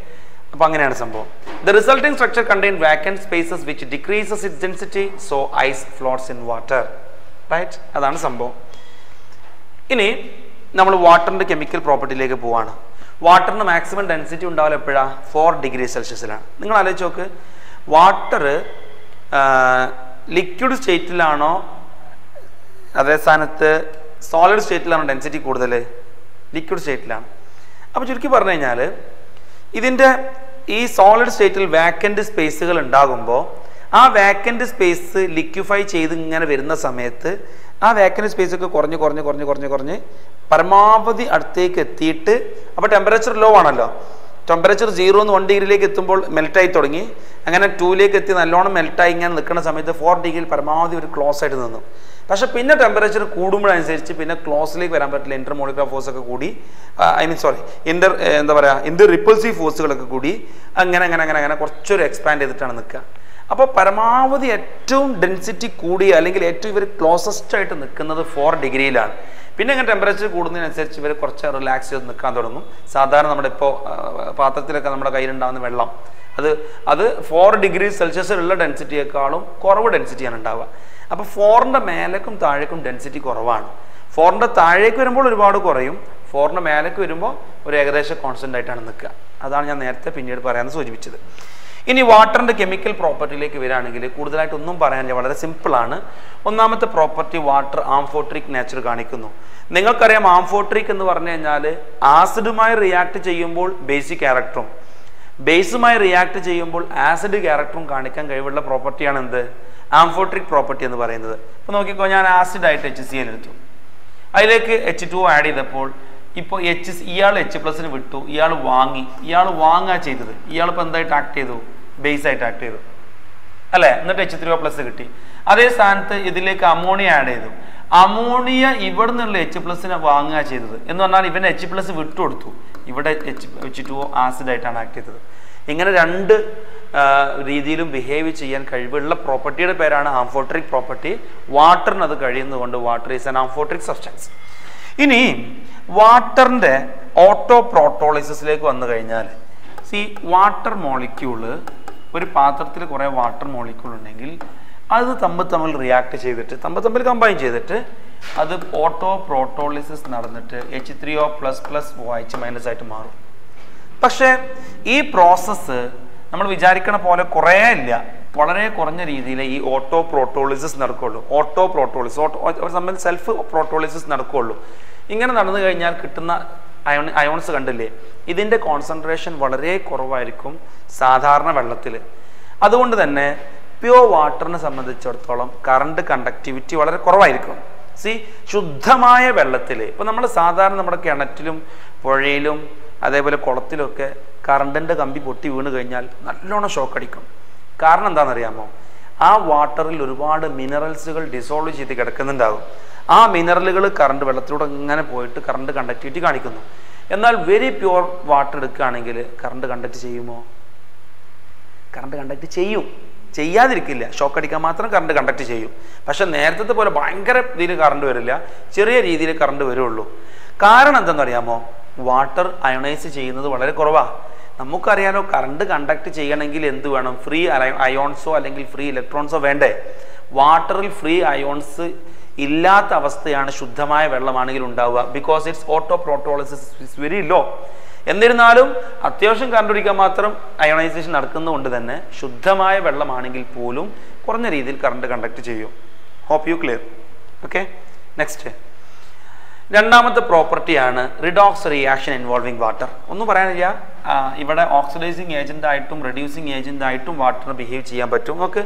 അപ്പൊ അങ്ങനെയാണ് സംഭവം. The resulting structure contain vacant spaces which decreases it density so ice floats in water right അതാണ് സംഭവം. ഇനി നമ്മൾ വാട്ടറിന്റെ കെമിക്കൽ പ്രോപ്പർട്ടിയിലേക്ക് പോവാണ്. വാട്ടറിന് മാക്സിമം ഡെൻസിറ്റി ഉണ്ടാവില്ല എപ്പോഴാണ് ഫോർ ഡിഗ്രി സെൽഷ്യസിലാണ് നിങ്ങൾ ആലോചിച്ച് നോക്ക്. വാട്ടർ ലിക്വിഡ് സ്റ്റേറ്റിലാണോ അതേ സ്ഥാനത്ത് സോളിഡ് സ്റ്റേറ്റിലാണോ ഡെൻസിറ്റി കൂടുതൽ? ലിക്വിഡ് സ്റ്റേറ്റിലാണ് അപ്പോൾ ചുരുക്കി പറഞ്ഞു കഴിഞ്ഞാൽ ഇതിന്റെ ഈ സോളിഡ് സ്റ്റേറ്റിൽ വാക്കന്റ് സ്പേസുകൾ ഉണ്ടാകുമ്പോൾ ആ വാക്കന്റ് സ്പേസ് ലിക്വിഫൈ ചെയ്ത് ഇങ്ങനെ വരുന്ന സമയത്ത് ആ വാക്കന്റ് സ്പേസ് ഒക്കെ കുറഞ്ഞ് കുറഞ്ഞ് കുറഞ്ഞ് കുറഞ്ഞ് കുറഞ്ഞ് പരമാവധി അടുത്തേക്ക് എത്തിയിട്ട് അപ്പോൾ ടെമ്പറേച്ചർ ലോ ആണല്ലോ. ടെമ്പറേച്ചർ സീറോ എന്ന് വൺ ഡിഗ്രിയിലേക്ക് എത്തുമ്പോൾ മെൽറ്റായി തുടങ്ങി. അങ്ങനെ ടൂയിലേക്ക് എത്തി നല്ലോണം മെൽറ്റായി ഇങ്ങനെ നിൽക്കുന്ന സമയത്ത് ഫോർ ഡിഗ്രിയിൽ പരമാവധി ഒരു ക്ലോസ് ആയിട്ട് നിന്നു. പക്ഷേ പിന്നെ ടെമ്പറേച്ചർ കൂടുമ്പോഴനുസരിച്ച് പിന്നെ ക്ലോസിലേക്ക് വരാൻ പറ്റില്ല. ഇന്റർ മോളിക്കുലർ ഫോഴ്സ് ഒക്കെ കൂടി ഐ മീൻ സോറി ഇന്റർ എന്താ പറയുക ഇന്റർ റിപ്പൾസീവ് ഫോഴ്സുകളൊക്കെ കൂടി അങ്ങനെ അങ്ങനെ അങ്ങനെ അങ്ങനെ കുറച്ചൊരു എക്സ്പാൻഡ് ചെയ്തിട്ടാണ് നിൽക്കുക. അപ്പോൾ പരമാവധി ഏറ്റവും ഡെൻസിറ്റി കൂടിയ അല്ലെങ്കിൽ ഏറ്റവും ഇവർ ക്ലോസസ്റ്റ് ആയിട്ട് നിൽക്കുന്നത് ഫോർ ഡിഗ്രിയിലാണ് പിന്നെ ഇങ്ങനെ ടെമ്പറേച്ചർ കൂടുന്നതിനനുസരിച്ച് ഇവർ കുറച്ച് റിലാക്സ് ചെയ്ത് നിൽക്കാൻ തുടങ്ങും. സാധാരണ നമ്മുടെ ഇപ്പോൾ പാത്രത്തിലൊക്കെ നമ്മുടെ കയ്യിലുണ്ടാകുന്ന വെള്ളം. അത് അത് ഫോർ ഡിഗ്രി സെൽഷ്യസിലുള്ള ഡെൻസിറ്റിയേക്കാളും കുറവ് ഡെൻസിറ്റിയാണ് ഉണ്ടാവുക. അപ്പോൾ ഫോറിന്റെ മേലേക്കും താഴേക്കും ഡെൻസിറ്റി കുറവാണ്. ഫോറിന്റെ താഴേക്ക് വരുമ്പോൾ ഒരുപാട് കുറയും. ഫോറിന്റെ മേലേക്ക് വരുമ്പോൾ ഒരു ഏകദേശം കോൺസ്റ്റന്റ് ആയിട്ടാണ് നിൽക്കുക. അതാണ് ഞാൻ നേരത്തെ പിന്നീട് പറയാമെന്ന് സൂചിപ്പിച്ചത്. ഇനി വാട്ടറിന്റെ കെമിക്കൽ പ്രോപ്പർട്ടിയിലേക്ക് വരികയാണെങ്കിൽ കൂടുതലായിട്ട് ഒന്നും പറയാനില്ല. വളരെ സിമ്പിളാണ്. ഒന്നാമത്തെ പ്രോപ്പർട്ടി വാട്ടർ ആംഫോട്രിക് നേച്ചർ കാണിക്കുന്നു. നിങ്ങൾക്കറിയാം ആംഫോട്രിക് എന്ന് പറഞ്ഞു കഴിഞ്ഞാൽ ആസിഡുമായി റിയാക്ട് ചെയ്യുമ്പോൾ ബേസിക് ക്യാരക്ടറും. ബേസുമായി റിയാക്ട് ചെയ്യുമ്പോൾ ആസിഡ് ക്യാരക്ടറും കാണിക്കാൻ കഴിവുള്ള പ്രോപ്പർട്ടിയാണ് എന്ത് ആംഫോട്രിക് പ്രോപ്പർട്ടി എന്ന് പറയുന്നത്. ഇപ്പോൾ നോക്കിക്കോ ഞാൻ ആസിഡ് ആയിട്ട് എച്ച് സി എൽ എടുത്തു. അതിലേക്ക് എച്ച് ടു ആഡ് ചെയ്തപ്പോൾ ഇപ്പോൾ എച്ച് ഇയാൾ എച്ച് പ്ലസിന് വിട്ടു ഇയാൾ വാങ്ങി. ഇയാൾ വാങ്ങുക ചെയ്തത്. ഇയാൾ ഇപ്പോൾ എന്തായിട്ട് ആക്ട് ചെയ്തു? ബേസ് ആയിട്ട് ആക്ട് ചെയ്തു. അല്ലേ? എന്നിട്ട് എച്ച് ത്രീ ഒ പ്ലസ് കിട്ടി. അതേ സ്ഥാനത്ത് ഇതിലേക്ക് അമോണിയ ആഡ് ചെയ്തു. അമോണിയ ഇവിടെ നിന്നുള്ള എച്ച് പ്ലസിനെ വാങ്ങുക ചെയ്തത്. എന്ന് പറഞ്ഞാൽ ഇവന് എച്ച് പ്ലസ് വിട്ടുകൊടുത്തു ഇവിടെ എച്ച് എച്ച് ടു ആസിഡ് ആയിട്ടാണ് ആക്ട് ചെയ്തത്. ഇങ്ങനെ രണ്ട് രീതിയിലും ബിഹേവ് ചെയ്യാൻ കഴിവുള്ള പ്രോപ്പർട്ടിയുടെ പേരാണ് ആംഫോട്രിക് പ്രോപ്പർട്ടി വാട്ടറിന് അത് കഴിയുന്നതുകൊണ്ട് water is an amphoteric substance ഇനി വാട്ടറിന്റെ ഓട്ടോ പ്രോട്ടോളിസിസിലേക്ക് വന്നു കഴിഞ്ഞാൽ സി വാട്ടർ മോളിക്യൂൾ ഒരു പാത്രത്തിൽ കുറേ വാട്ടർ മോളിക്യൂൾ ഉണ്ടെങ്കിൽ അത് തമ്മിൽ തമ്മിൽ റിയാക്ട് ചെയ്തിട്ട് തമ്മിൽ തമ്മിൽ കമ്പൈൻ ചെയ്തിട്ട് അത് ഓട്ടോ പ്രോട്ടോളിസിസ് നടന്നിട്ട് H three O plus plus O H minus ആയിട്ട് മാറും. പക്ഷേ ഈ പ്രോസസ്സ് നമ്മൾ വിചാരിക്കണ പോലെ കുറേ ഇല്ല. വളരെ കുറഞ്ഞ രീതിയിൽ ഈ ഓട്ടോ പ്രോട്ടോളിസിസ് നടക്കുകയുള്ളൂ ഓട്ടോ പ്രോട്ടോളിസ് ഓട്ടോ ഒരു സംബന്ധിച്ച് സെൽഫ് പ്രോട്ടോളിസിസ് നടക്കുകയുള്ളൂ ഇങ്ങനെ നടന്നു കഴിഞ്ഞാൽ കിട്ടുന്ന അയോൺ അയോൺസ് കണ്ടില്ലേ? ഇതിന്റെ കോൺസെൻട്രേഷൻ വളരെ കുറവായിരിക്കും സാധാരണ വെള്ളത്തിൽ അതുകൊണ്ട് തന്നെ പ്യുവർ വാട്ടറിനെ സംബന്ധിച്ചിടത്തോളം കറണ്ട് കണ്ടക്ടിവിറ്റി വളരെ കുറവായിരിക്കും. സി ശുദ്ധമായ വെള്ളത്തിൽ ഇപ്പം നമ്മൾ സാധാരണ നമ്മുടെ കിണറ്റിലും പുഴയിലും അതേപോലെ കുളത്തിലൊക്കെ കറണ്ടിന്റെ കമ്പി പൊട്ടി വീണ് കഴിഞ്ഞാൽ നല്ലോണം ഷോക്ക് അടിക്കും. കാരണം എന്താണെന്നറിയാമോ? ആ വാട്ടറിൽ ഒരുപാട് മിനറൽസുകൾ ഡിസോൾവ് ചെയ്ത് കിടക്കുന്നുണ്ടാകും. ആ മിനറലുകൾ കറണ്ട് വെള്ളത്തിലൂടെ ഇങ്ങനെ പോയിട്ട് കറണ്ട് കണ്ടക്ടിവിറ്റി കാണിക്കുന്നു. എന്നാൽ വെരി പ്യുവർ വാട്ടർ എടുക്കുകയാണെങ്കിൽ കറണ്ട് കണ്ടക്ട് ചെയ്യുമോ? കറണ്ട് കണ്ടക്ട് ചെയ്യും. ചെയ്യാതിരിക്കില്ല. ഷോക്ക് അടിക്കാൻ മാത്രം കറണ്ട് കണ്ടക്ട് ചെയ്യും. പക്ഷെ നേരത്തെ പോലെ ഭയങ്കര രീതിയിൽ കറണ്ട് വരില്ല. ചെറിയ രീതിയിൽ കറണ്ട് വരുള്ളൂ. കാരണം എന്താണെന്നറിയാമോ വാട്ടർ അയണൈസ് ചെയ്യുന്നത് വളരെ കുറവാണ് നമുക്കറിയാലോ കറണ്ട് കണ്ടക്ട് ചെയ്യണമെങ്കിൽ എന്ത് വേണം? ഫ്രീ അയോൺസോ അല്ലെങ്കിൽ ഫ്രീ ഇലക്ട്രോൺസോ വേണ്ടേ? വാട്ടറിൽ ഫ്രീ അയോൺസ് ഇല്ലാത്ത അവസ്ഥയാണ് ശുദ്ധമായ വെള്ളമാണെങ്കിൽ ഉണ്ടാവുക. Because it's auto protolysis very low എന്നിരുന്നാലും അത്യാവശ്യം കണ്ടുപിടിക്കാൻ മാത്രം അയോണൈസേഷൻ നടക്കുന്നതുകൊണ്ട് തന്നെ ശുദ്ധമായ വെള്ളമാണെങ്കിൽ പോലും കുറഞ്ഞ രീതിയിൽ കറണ്ട് കണ്ടക്ട് ചെയ്യും. Hope you clear okay next രണ്ടാമത്തെ പ്രോപ്പർട്ടിയാണ് റിഡോക്സ് റിയാക്ഷൻ ഇൻവോൾവിങ് വാട്ടർ ഒന്നും പറയാനില്ല. ഇവിടെ ഓക്സിഡൈസിങ് ഏജന്റ് ആയിട്ടും റെഡ്യൂസിങ് ഏജന്റ് ആയിട്ടും വാട്ടറിന് ബിഹേവ് ചെയ്യാൻ പറ്റും. നമുക്ക്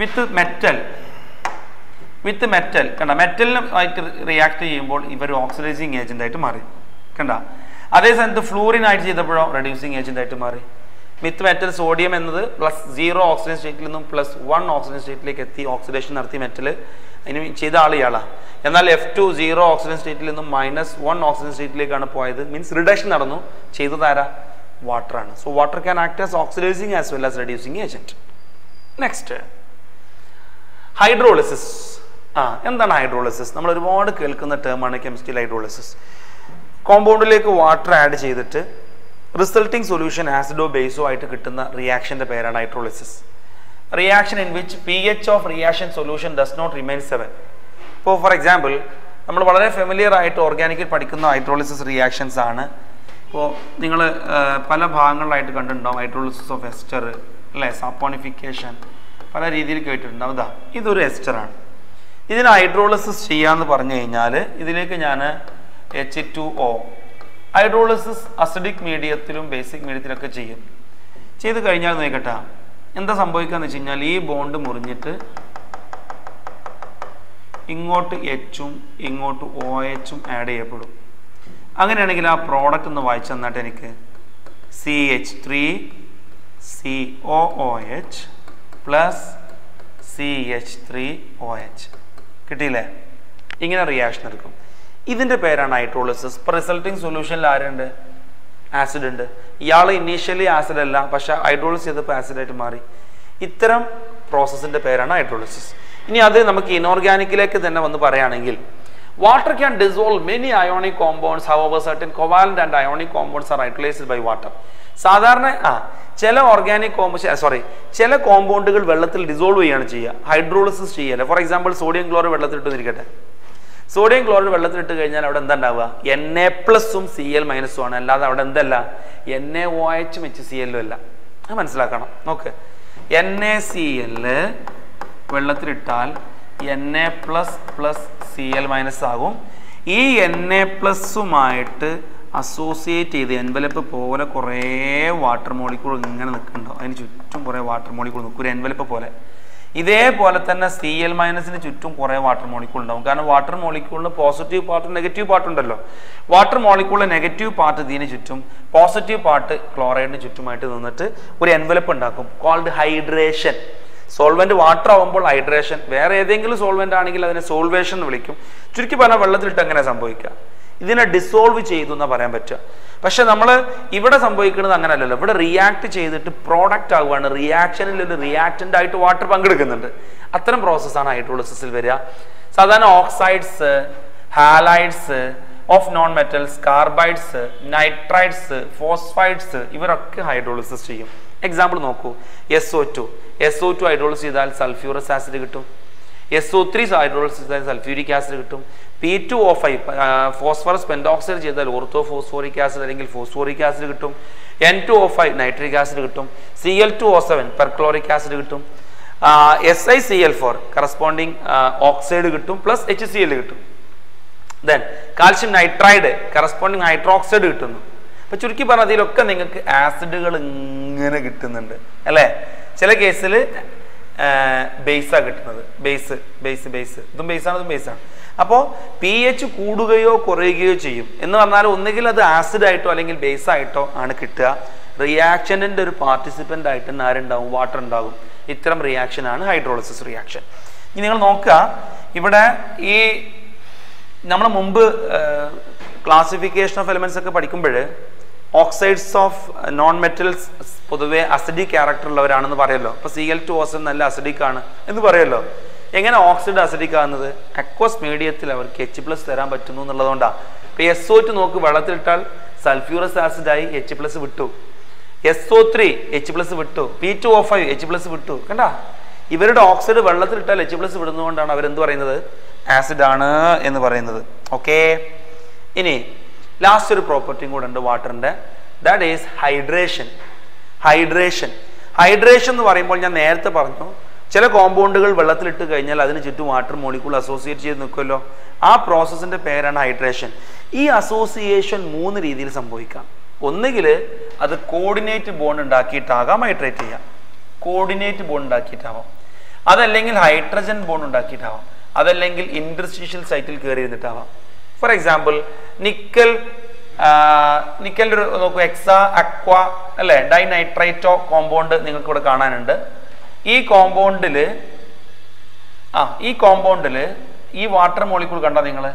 വിത്ത് മെറ്റൽ വിത്ത് മെറ്റൽ കണ്ട മെറ്റലിന് ആയിട്ട് റിയാക്ട് ചെയ്യുമ്പോൾ ഇവർ ഓക്സിഡൈസിങ് ഏജന്റ് ആയിട്ട് മാറി. കണ്ട അതേ സമയത്ത് ഫ്ലൂറിൻ ആയിട്ട് ചെയ്തപ്പോഴോ റെഡ്യൂസിങ് ഏജന്റ് ആയിട്ട് മാറി. വിത്ത് മെറ്റൽ സോഡിയം എന്നത് പ്ലസ് സീറോ ഓക്സിജൻ സ്റ്റേറ്റിൽ നിന്നും പ്ലസ് വൺ ഓക്സിജൻ സ്റ്റേറ്റിലേക്ക് എത്തി ഓക്സിഡേഷൻ നടത്തി മെറ്റൽ അതിന് ചെയ്ത ആൾ ഇയാളാണ് എന്നാൽ എഫ് ടു സീറോ ഓക്സിജൻ സ്റ്റേറ്റിൽ നിന്നും മൈനസ് വൺ ഓക്സിജൻ സ്റ്റേറ്റിലേക്കാണ് പോയത്. മീൻസ് റിഡക്ഷൻ നടന്നു. ചെയ്തതാരാ വാട്ടർ ആണ്. So water can act as oxidising as well as reducing agent next hydrolysis ആ എന്താണ് ഹൈഡ്രോളിസിസ് നമ്മൾ ഒരുപാട് കേൾക്കുന്ന ടേമാണ് കെമിസ്ട്രിയിൽ ഹൈഡ്രോളിസിസ് കോമ്പൗണ്ടിലേക്ക് വാട്ടർ ആഡ് ചെയ്തിട്ട് റിസൾട്ടിങ് സൊല്യൂഷൻ ആസിഡോ ബേസോ ആയിട്ട് കിട്ടുന്ന റിയാക്ഷന്റെ പേരാണ് hydrolysis reaction in which P H of reaction solution does not remain seven ഇപ്പോൾ ഫോർ എക്സാമ്പിൾ നമ്മൾ വളരെ ഫെമിലിയർ ആയിട്ട് ഓർഗാനിക്കിൽ പഠിക്കുന്ന ഹൈഡ്രോളിസിസ് റിയാക്ഷൻസ് ആണ്. ഇപ്പോൾ നിങ്ങൾ പല ഭാഗങ്ങളിലായിട്ട് കണ്ടിട്ടുണ്ടാവും. ഹൈഡ്രോളിസിസ് ഓഫ് എസ്റ്റർ അല്ലേ? സപ്പോണിഫിക്കേഷൻ പല രീതിയിൽ കേട്ടിട്ടുണ്ടാവും ഇതാ ഇതൊരു എസ്റ്ററാണ് ഇതിന് ഹൈഡ്രോളിസിസ് ചെയ്യാന്ന് പറഞ്ഞു കഴിഞ്ഞാൽ ഇതിലേക്ക് ഞാൻ H two O hydrolysis acidic മീഡിയത്തിലും basic മീഡിയത്തിലൊക്കെ ചെയ്യും. ചെയ്ത് കഴിഞ്ഞാൽ നോക്കട്ടെ. എന്താ സംഭവിക്കാന്ന് വെച്ച് കഴിഞ്ഞാൽ ഈ ബോണ്ട് മുറിഞ്ഞിട്ട് ഇങ്ങോട്ട് എച്ചും ഇങ്ങോട്ട് ഒ എച്ചും ആഡ് ചെയ്യപ്പെടും. അങ്ങനെയാണെങ്കിൽ ആ പ്രോഡക്റ്റ് ഒന്ന് വായിച്ചു തന്നിട്ട് എനിക്ക്. C H three C O O H plus C H three O H കിട്ടിയില്ലേ? ഇങ്ങനെ റിയാക്ഷൻ എടുക്കും. ഇതിന്റെ പേരാണ് ഹൈഡ്രോളിസിസ് റിസൾട്ടിങ് സൊല്യൂഷനിൽ ആരുണ്ട്? ആസിഡ് ഉണ്ട്. ഇയാൾ ഇനീഷ്യലി ആസിഡ് അല്ല പക്ഷെ ഹൈഡ്രോളിസ് ചെയ്തപ്പോൾ ആസിഡായിട്ട് മാറി. ഇത്തരം പ്രോസസ്സിന്റെ പേരാണ് ഹൈഡ്രോളിസിസ് ഇനി അത് നമുക്ക് ഇനോർഗാനിക്കിലേക്ക് തന്നെ വന്ന് പറയുകയാണെങ്കിൽ water can dissolve many ionic compounds however certain covalent and ionic compounds are hydrolysed by water സാധാരണ ആ ചില ഓർഗാനിക് കോമ്പൗണ്ട് സോറി ചില കോമ്പൗണ്ടുകൾ വെള്ളത്തിൽ ഡിസോൾവ് ചെയ്യുകയാണ് ചെയ്യുക. ഹൈഡ്രോളിസിസ് ചെയ്യല്ല. ഫോർ എക്സാമ്പിൾ സോഡിയം ക്ലോറൈഡ് വെള്ളത്തിൽ ഇട്ടിരിക്കട്ടെ സോഡിയം ക്ലോറൈഡ് വെള്ളത്തിലിട്ട് കഴിഞ്ഞാൽ അവിടെ എന്താ ഉണ്ടാവുക എൻ എ പ്ലസും സി എൽ മൈനസും ആണ്. അല്ലാതെ അവിടെ എന്തല്ല? എൻ എ ഒ എച്ചും എച്ച് സി എല്ലും അല്ല. അത് മനസ്സിലാക്കണം. നോക്ക്. N A C L വെള്ളത്തിലിട്ടാൽ N A plus plus C L minus ആകും. ഈ എൻ എ പ്ലസുമായിട്ട് അസോസിയേറ്റ് ചെയ്ത് എൻവലപ്പ് പോലെ കുറേ വാട്ടർ മോളിക്കൂൾ ഇങ്ങനെ നിൽക്കുന്നുണ്ടോ. അതിന് ചുറ്റും കുറേ വാട്ടർ മോളിക്കൂൾ നിൽക്കും. ഒരു എൻവലപ്പ് പോലെ. ഇതേപോലെ തന്നെ സി എൽ മൈനസിന് ചുറ്റും കുറേ വാട്ടർ മോളിക്കൂൾ ഉണ്ടാവും. കാരണം വാട്ടർ മോളിക്കൂളിന് പോസിറ്റീവ് പാർട്ടും നെഗറ്റീവ് പാർട്ട് ഉണ്ടല്ലോ. വാട്ടർ മോളിക്കൂളിലെ നെഗറ്റീവ് പാർട്ട് ഇതിന് ചുറ്റും പോസിറ്റീവ് പാർട്ട് ക്ലോറൈഡിന് ചുറ്റുമായിട്ട് നിന്നിട്ട് ഒരു എൻവലപ്പ് ഉണ്ടാക്കും. കോൾഡ് ഹൈഡ്രേഷൻ സോൾവെന്റ് വാട്ടർ ആവുമ്പോൾ ഹൈഡ്രേഷൻ വേറെ ഏതെങ്കിലും സോൾവെന്റ് ആണെങ്കിൽ അതിനെ സോൾവേഷൻ എന്ന് വിളിക്കും. ചുരുക്കി പറഞ്ഞാൽ വെള്ളത്തിലിട്ട് അങ്ങനെ സംഭവിക്കുക? ഇതിനെ ഡിസോൾവ് ചെയ്തു എന്നാ പറയാൻ പറ്റുക പക്ഷെ നമ്മൾ ഇവിടെ സംഭവിക്കുന്നത് അങ്ങനെ അങ്ങനെയല്ലല്ലോ ഇവിടെ റിയാക്ട് ചെയ്തിട്ട് പ്രോഡക്റ്റ് ആവുകയാണ് റിയാക്ഷനിൽ ഒരു റിയാക്റ്റന്റ് ആയിട്ട് വാട്ടർ പങ്കെടുക്കുന്നുണ്ട്. അത്തരം പ്രോസസ്സാണ് ഹൈഡ്രോളിസിൽ വരിക സാധാരണ oxides halides of non metals carbides nitrides phosphides ഇവരൊക്കെ ഹൈഡ്രോളിസിസ് ചെയ്യും. എക്സാമ്പിൾ നോക്കൂ. S O two S O two hydrolyse ചെയ്താൽ സൾഫ്യൂറസ് ആസിഡ് കിട്ടും. S O three hydrolysis sulphuric acid കിട്ടും. P two O five phosphorus pentoxide ചെയ്താൽ orthophosphoric acid അല്ലെങ്കിൽ phosphoric acid കിട്ടും. N two O five nitric acid കിട്ടും. C L two O seven perchloric acid കിട്ടും. S I C L four corresponding oxide കിട്ടും. Plus H C L കിട്ടും. Then calcium nitride corresponding hydroxide കിട്ടുന്നു. അപ്പൊ ചുരുക്കി പറഞ്ഞ അതിലൊക്കെ നിങ്ങൾക്ക് ആസിഡുകൾ ഇങ്ങനെ കിട്ടുന്നുണ്ട്. അല്ലേ? ചില കേസിൽ ബേസാണ് കിട്ടുന്നത്. ബേസ് ബേസ് ബേസ് ഇതും ബേസാണ് ഇതും ബേസാണ് അപ്പോൾ പി എച്ച് കൂടുകയോ കുറയുകയോ ചെയ്യും. എന്ന് പറഞ്ഞാൽ ഒന്നുകിൽ അത് ആസിഡ് ആയിട്ടോ അല്ലെങ്കിൽ ബേസ് ആയിട്ടോ ആണ് കിട്ടുക. റിയാക്ഷനിന്റെ ഒരു പാർട്ടിസിപ്പന്റ് ആയിട്ട് ആരുണ്ടാവും? വാട്ടർ ഉണ്ടാവും ഇത്തരം റിയാക്ഷനാണ് ഹൈഡ്രോളിസിസ് റിയാക്ഷൻ ഇനി നിങ്ങൾ നോക്കുക. ഇവിടെ ഈ നമ്മൾ മുമ്പ് ക്ലാസിഫിക്കേഷൻ ഓഫ് എലിമെന്റ്സ് ഒക്കെ പഠിക്കുമ്പോൾ ഓക്സൈഡ്സ് ഓഫ് നോൺ മെറ്റൽസ് പൊതുവേ അസിഡിക് ക്യാരക്ടർ ഉള്ളവരാണെന്ന് പറയല്ലോ അപ്പൊ സി എൽ ടു ഓസൺ നല്ല അസിഡിക് ആണ് എന്ന് പറയല്ലോ എങ്ങനെ ഓക്സിഡ് അസിഡിക് ആകുന്നത്? അക്വസ് മീഡിയത്തിൽ അവർക്ക് എച്ച് പ്ലസ് തരാൻ പറ്റുന്നു എന്നുള്ളതുകൊണ്ടാണ് ഇപ്പൊ എസ് ഒ ടു നോക്ക് വെള്ളത്തിലിട്ടാൽ സൾഫ്യൂറസ് ആസിഡായി എച്ച് പ്ലസ് വിട്ടു. S O three H plus വിട്ടു. P two O five H plus വിട്ടു. കണ്ട? ഇവരുടെ ഓക്സൈഡ് വെള്ളത്തിലിട്ടാൽ എച്ച് പ്ലസ് വിടുന്നതുകൊണ്ടാണ് അവരെന്ത് പറയുന്നത്? ആസിഡ് ആണ് എന്ന് പറയുന്നത്. ഓക്കേ ഇനി ലാസ്റ്റ് ഒരു പ്രോപ്പർട്ടിയും കൂടെ ഉണ്ട് വാട്ടറിന്റെ that is hydration hydration hydration എന്ന് പറയുമ്പോൾ ഞാൻ നേരത്തെ പറഞ്ഞു ചില കോമ്പൗണ്ടുകൾ വെള്ളത്തിലിട്ട് കഴിഞ്ഞാൽ അതിന് ചുറ്റും വാട്ടർ മോളിക്കൂൾ അസോസിയേറ്റ് ചെയ്ത് നിൽക്കുമല്ലോ. ആ പ്രോസസ്സിന്റെ പേരാണ് ഹൈഡ്രേഷൻ ഈ അസോസിയേഷൻ മൂന്ന് രീതിയിൽ സംഭവിക്കാം. ഒന്നുകിൽ അത് കോർഡിനേറ്റ് ബോണ്ട് ഉണ്ടാക്കിയിട്ടാകാം ഹൈഡ്രേറ്റ് ചെയ്യാം കോർഡിനേറ്റ് ബോണ്ട് ഉണ്ടാക്കിയിട്ടാവാം. അതല്ലെങ്കിൽ ഹൈഡ്രജൻ ബോണ്ട് ഉണ്ടാക്കിയിട്ടാവാം. അതല്ലെങ്കിൽ ഇൻഡസ്ട്രീഷ്യൽ സൈറ്റിൽ കയറി ഇരുന്നിട്ടാവാം ഫോർ എക്സാമ്പിൾ നിക്കൽ നിക്കലിന്റെ ഒരു നോക്കൂ എക്സാ അക്വ അല്ലേ? ഡൈനൈട്രൈറ്റോ കോമ്പൗണ്ട് നിങ്ങൾക്ക് ഇവിടെ കാണാനുണ്ട്. ഈ കോമ്പൗണ്ടിൽ ആ ഈ കോമ്പൗണ്ടിൽ ഈ വാട്ടർ മോളിക്കൂൾ കണ്ടോ നിങ്ങൾ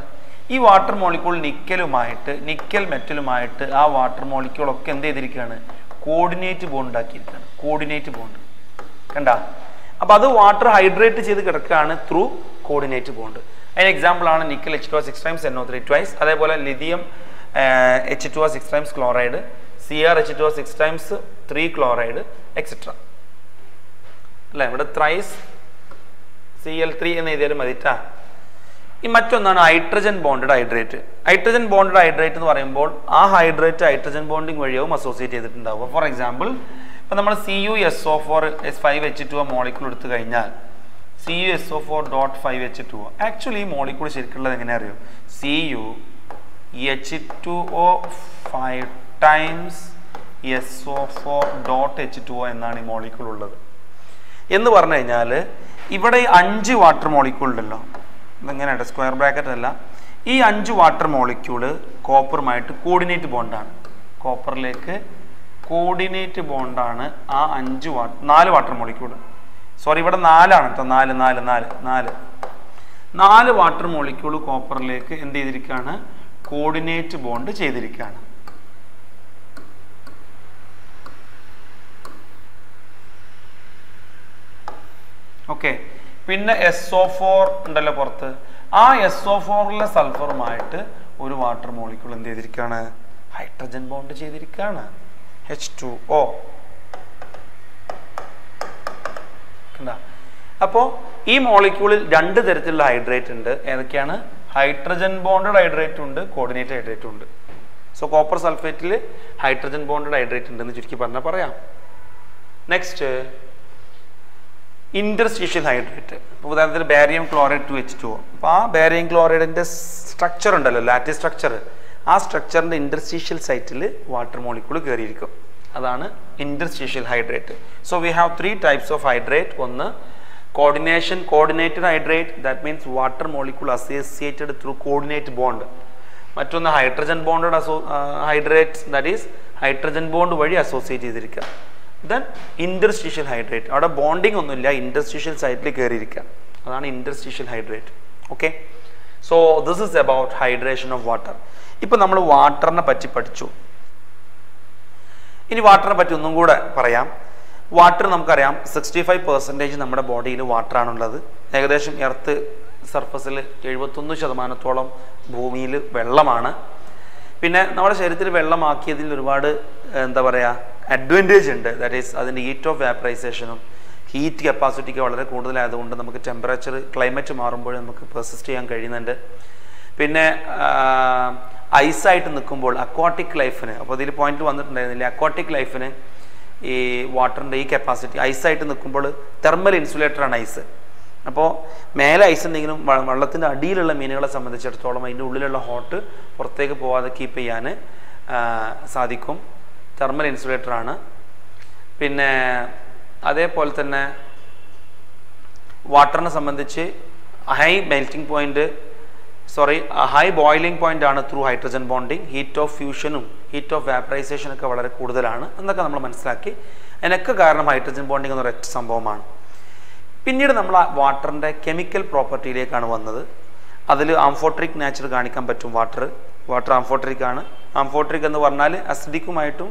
ഈ വാട്ടർ മോളിക്കൂൾ നിക്കലുമായിട്ട് നിക്കൽ മെറ്റലുമായിട്ട് ആ വാട്ടർ മോളിക്കൂളൊക്കെ എന്ത് ചെയ്തിരിക്കുകയാണ്? കോർഡിനേറ്റ് ബോണ്ട് ഉണ്ടാക്കിയിരിക്കുകയാണ് കോർഡിനേറ്റ് ബോണ്ട് കണ്ട? അപ്പോൾ അത് വാട്ടർ ഹൈഡ്രേറ്റ് ചെയ്ത് കിടക്കുകയാണ് ത്രൂ കോർഡിനേറ്റ് ബോണ്ട് അതിന് എക്സാമ്പിൾ ആണ് nickel H two six times N three twice അതേപോലെ lithium H two six times chloride C R H two six times three chloride etcetera അല്ലേ? ഇവിടെ ത്രൈസ് സി എൽ ത്രീ എന്ന് എഴുതിയാലും മതിട്ടാ ഈ മറ്റൊന്നാണ് hydrogen bonded hydrate hydrogen bonded hydrate എന്ന് പറയുമ്പോൾ ആ ഹൈഡ്രേറ്റ് ഹൈഡ്രജൻ ബോണ്ടിങ് വഴിയാവും അസോസിയേറ്റ് ചെയ്തിട്ടുണ്ടാവുക. ഫോർ എക്സാമ്പിൾ ഇപ്പം നമ്മൾ C U S O four S five H two molecule എടുത്തു കഴിഞ്ഞാൽ C U S O four dot five H two O actually ഈ മോളിക്കൂൾ ശരിക്കുള്ളത് എങ്ങനെ അറിയോ C U H two O five times S O four dot H two O എന്നാണ് ഈ molecule ഉള്ളത് എന്ന് പറഞ്ഞു കഴിഞ്ഞാൽ ഇവിടെ അഞ്ച് വാട്ടർ മോളിക്യൂൾ ഉണ്ടല്ലോ. ഇതെങ്ങനെയാണ് സ്ക്വയർ ബ്രാക്കറ്റ് അല്ല. ഈ അഞ്ച് വാട്ടർ മോളിക്യൂൾ കോപ്പറുമായിട്ട് കോർഡിനേറ്റ് ബോണ്ടാണ് കോപ്പറിലേക്ക് കോർഡിനേറ്റ് ബോണ്ടാണ് ആ അഞ്ച് വാ നാല് വാട്ടർ മോളിക്യൂൾ സോറി ഇവിടെ നാലാണ് കേട്ടോ നാല് നാല് നാല് നാല്. നാല് വാട്ടർ മോളിക്യൂൾ കോപ്പറിലേക്ക് എന്ത് ചെയ്തിരിക്കുകയാണ് കോർഡിനേറ്റ് ബോണ്ട് ചെയ്തിരിക്കുകയാണ് ഓക്കെ പിന്നെ എസ് ഒ ഫോർ ഉണ്ടല്ലോ പുറത്ത്. ആ എസ് ഒ ഫോറിലെ സൾഫറുമായിട്ട് ഒരു വാട്ടർ മോളിക്യൂൾ എന്ത് ചെയ്തിരിക്കുകയാണ് ഹൈഡ്രജൻ ബോണ്ട് ചെയ്തിരിക്കുകയാണ് എച്ച് ടു ഒ അപ്പോൾ ഈ മോളിക്യൂളിൽ രണ്ട് തരത്തിലുള്ള ഹൈഡ്രേറ്റ് ഉണ്ട്. ഏതൊക്കെയാണ്? ഹൈഡ്രജൻ ബോണ്ടഡ് ഹൈഡ്രേറ്റ് ഉണ്ട് കോർഡിനേറ്റ് ഹൈഡ്രേറ്റ് ഉണ്ട്. സോ കോപ്പർ സൾഫേറ്റിൽ ഹൈഡ്രജൻ ബോണ്ടഡ് ഹൈഡ്രേറ്റ് ഉണ്ടെന്ന് ചുരുക്കി പറഞ്ഞാൽ പറയാം. നെക്സ്റ്റ് ഇന്റർസ്റ്റീഷ്യൽ ഹൈഡ്രേറ്റ് ഉദാഹരണത്തിന് barium chloride two H two അപ്പോൾ ആ ബാരിയം ക്ലോറൈഡിന്റെ സ്ട്രക്ചർ ഉണ്ടല്ലോ ലാറ്റി സ്ട്രക്ചർ ആ സ്ട്രക്ചറിന്റെ ഇന്റർസ്റ്റീഷ്യൽ സൈറ്റിൽ വാട്ടർ മോളിക്കൂൾ കയറിയിരിക്കും. അതാണ് interstitial hydrate so we have three types of hydrate ഒന്ന് coordination coordinated hydrate that means water molecule associated through coordinate bond മറ്റൊന്ന് hydrogen bonded അസോ hydrate that is hydrogen bond വഴി associate ചെയ്തിരിക്കുക. Then interstitial hydrate അവിടെ bonding ഒന്നുമില്ല interstitial സൈറ്റിൽ കയറിയിരിക്കുക അതാണ് interstitial hydrate okay so this is about hydration of water ഇപ്പോൾ നമ്മൾ വാട്ടറിനെ പറ്റി പഠിച്ചു. ഇനി വാട്ടറിനെ പറ്റി ഒന്നും കൂടെ പറയാം. വാട്ടർ നമുക്കറിയാം സിക്സ്റ്റി ഫൈവ് പെർസെന്റേജ് നമ്മുടെ ബോഡിയിൽ വാട്ടറാണുള്ളത്. ഏകദേശം എർത്ത് സർഫസിൽ എഴുപത്തൊന്ന് ശതമാനത്തോളം ഭൂമിയിൽ വെള്ളമാണ്. പിന്നെ നമ്മുടെ ശരീരത്തിൽ വെള്ളമാക്കിയതിൽ ഒരുപാട് എന്താ പറയുക അഡ്വാന്റേജ് ഉണ്ട്. ദാറ്റ് ഈസ് അതിന്റെ ഹീറ്റ് ഓഫ് വാപ്പറൈസേഷനും ഹീറ്റ് കപ്പാസിറ്റിക്ക് വളരെ കൂടുതലായതുകൊണ്ട് നമുക്ക് ടെമ്പറേച്ചർ ക്ലൈമറ്റ് മാറുമ്പോൾ നമുക്ക് പെർസിസ്റ്റ് ചെയ്യാൻ കഴിയുന്നുണ്ട്. പിന്നെ ഐസായിട്ട് നിൽക്കുമ്പോൾ അക്വാട്ടിക് ലൈഫിന് അപ്പോൾ ഇതിൽ പോയിന്റ് വന്നിട്ടുണ്ടായിരുന്നില്ല? അക്വാട്ടിക് ലൈഫിന് ഈ വാട്ടറിന്റെ ഈ കപ്പാസിറ്റി ഐസായിട്ട് നിൽക്കുമ്പോൾ തെർമൽ ഇൻസുലേറ്ററാണ് ഐസ് അപ്പോൾ മേലെ ഐസ് എന്തെങ്കിലും വെള്ളത്തിന്റെ അടിയിലുള്ള മീനുകളെ സംബന്ധിച്ചിടത്തോളം അതിന്റെ ഉള്ളിലുള്ള ഹോട്ട് പുറത്തേക്ക് പോവാതെ കീപ്പ് ചെയ്യാൻ സാധിക്കും. തെർമൽ ഇൻസുലേറ്ററാണ് പിന്നെ അതേപോലെ തന്നെ വാട്ടറിനെ സംബന്ധിച്ച് high melting point sorry high boiling point ആണ് through hydrogen bonding heat of ഫ്യൂഷനും heat of വാപ്പറൈസേഷനും ഒക്കെ വളരെ കൂടുതലാണ് എന്നൊക്കെ നമ്മൾ മനസ്സിലാക്കി. അതിനൊക്കെ കാരണം ഹൈഡ്രജൻ ബോണ്ടിങ് എന്നൊരു സംഭവമാണ്. പിന്നീട് നമ്മൾ വാട്ടറിന്റെ കെമിക്കൽ പ്രോപ്പർട്ടിയിലേക്കാണ് വന്നത്. അതിൽ ആംഫോട്രിക് നാച്ചർ കാണിക്കാൻ പറ്റും വാട്ടർ വാട്ടർ ആംഫോട്രിക് ആണ്. ആംഫോട്രിക് എന്ന് പറഞ്ഞാൽ അസിഡിക്കുമായിട്ടും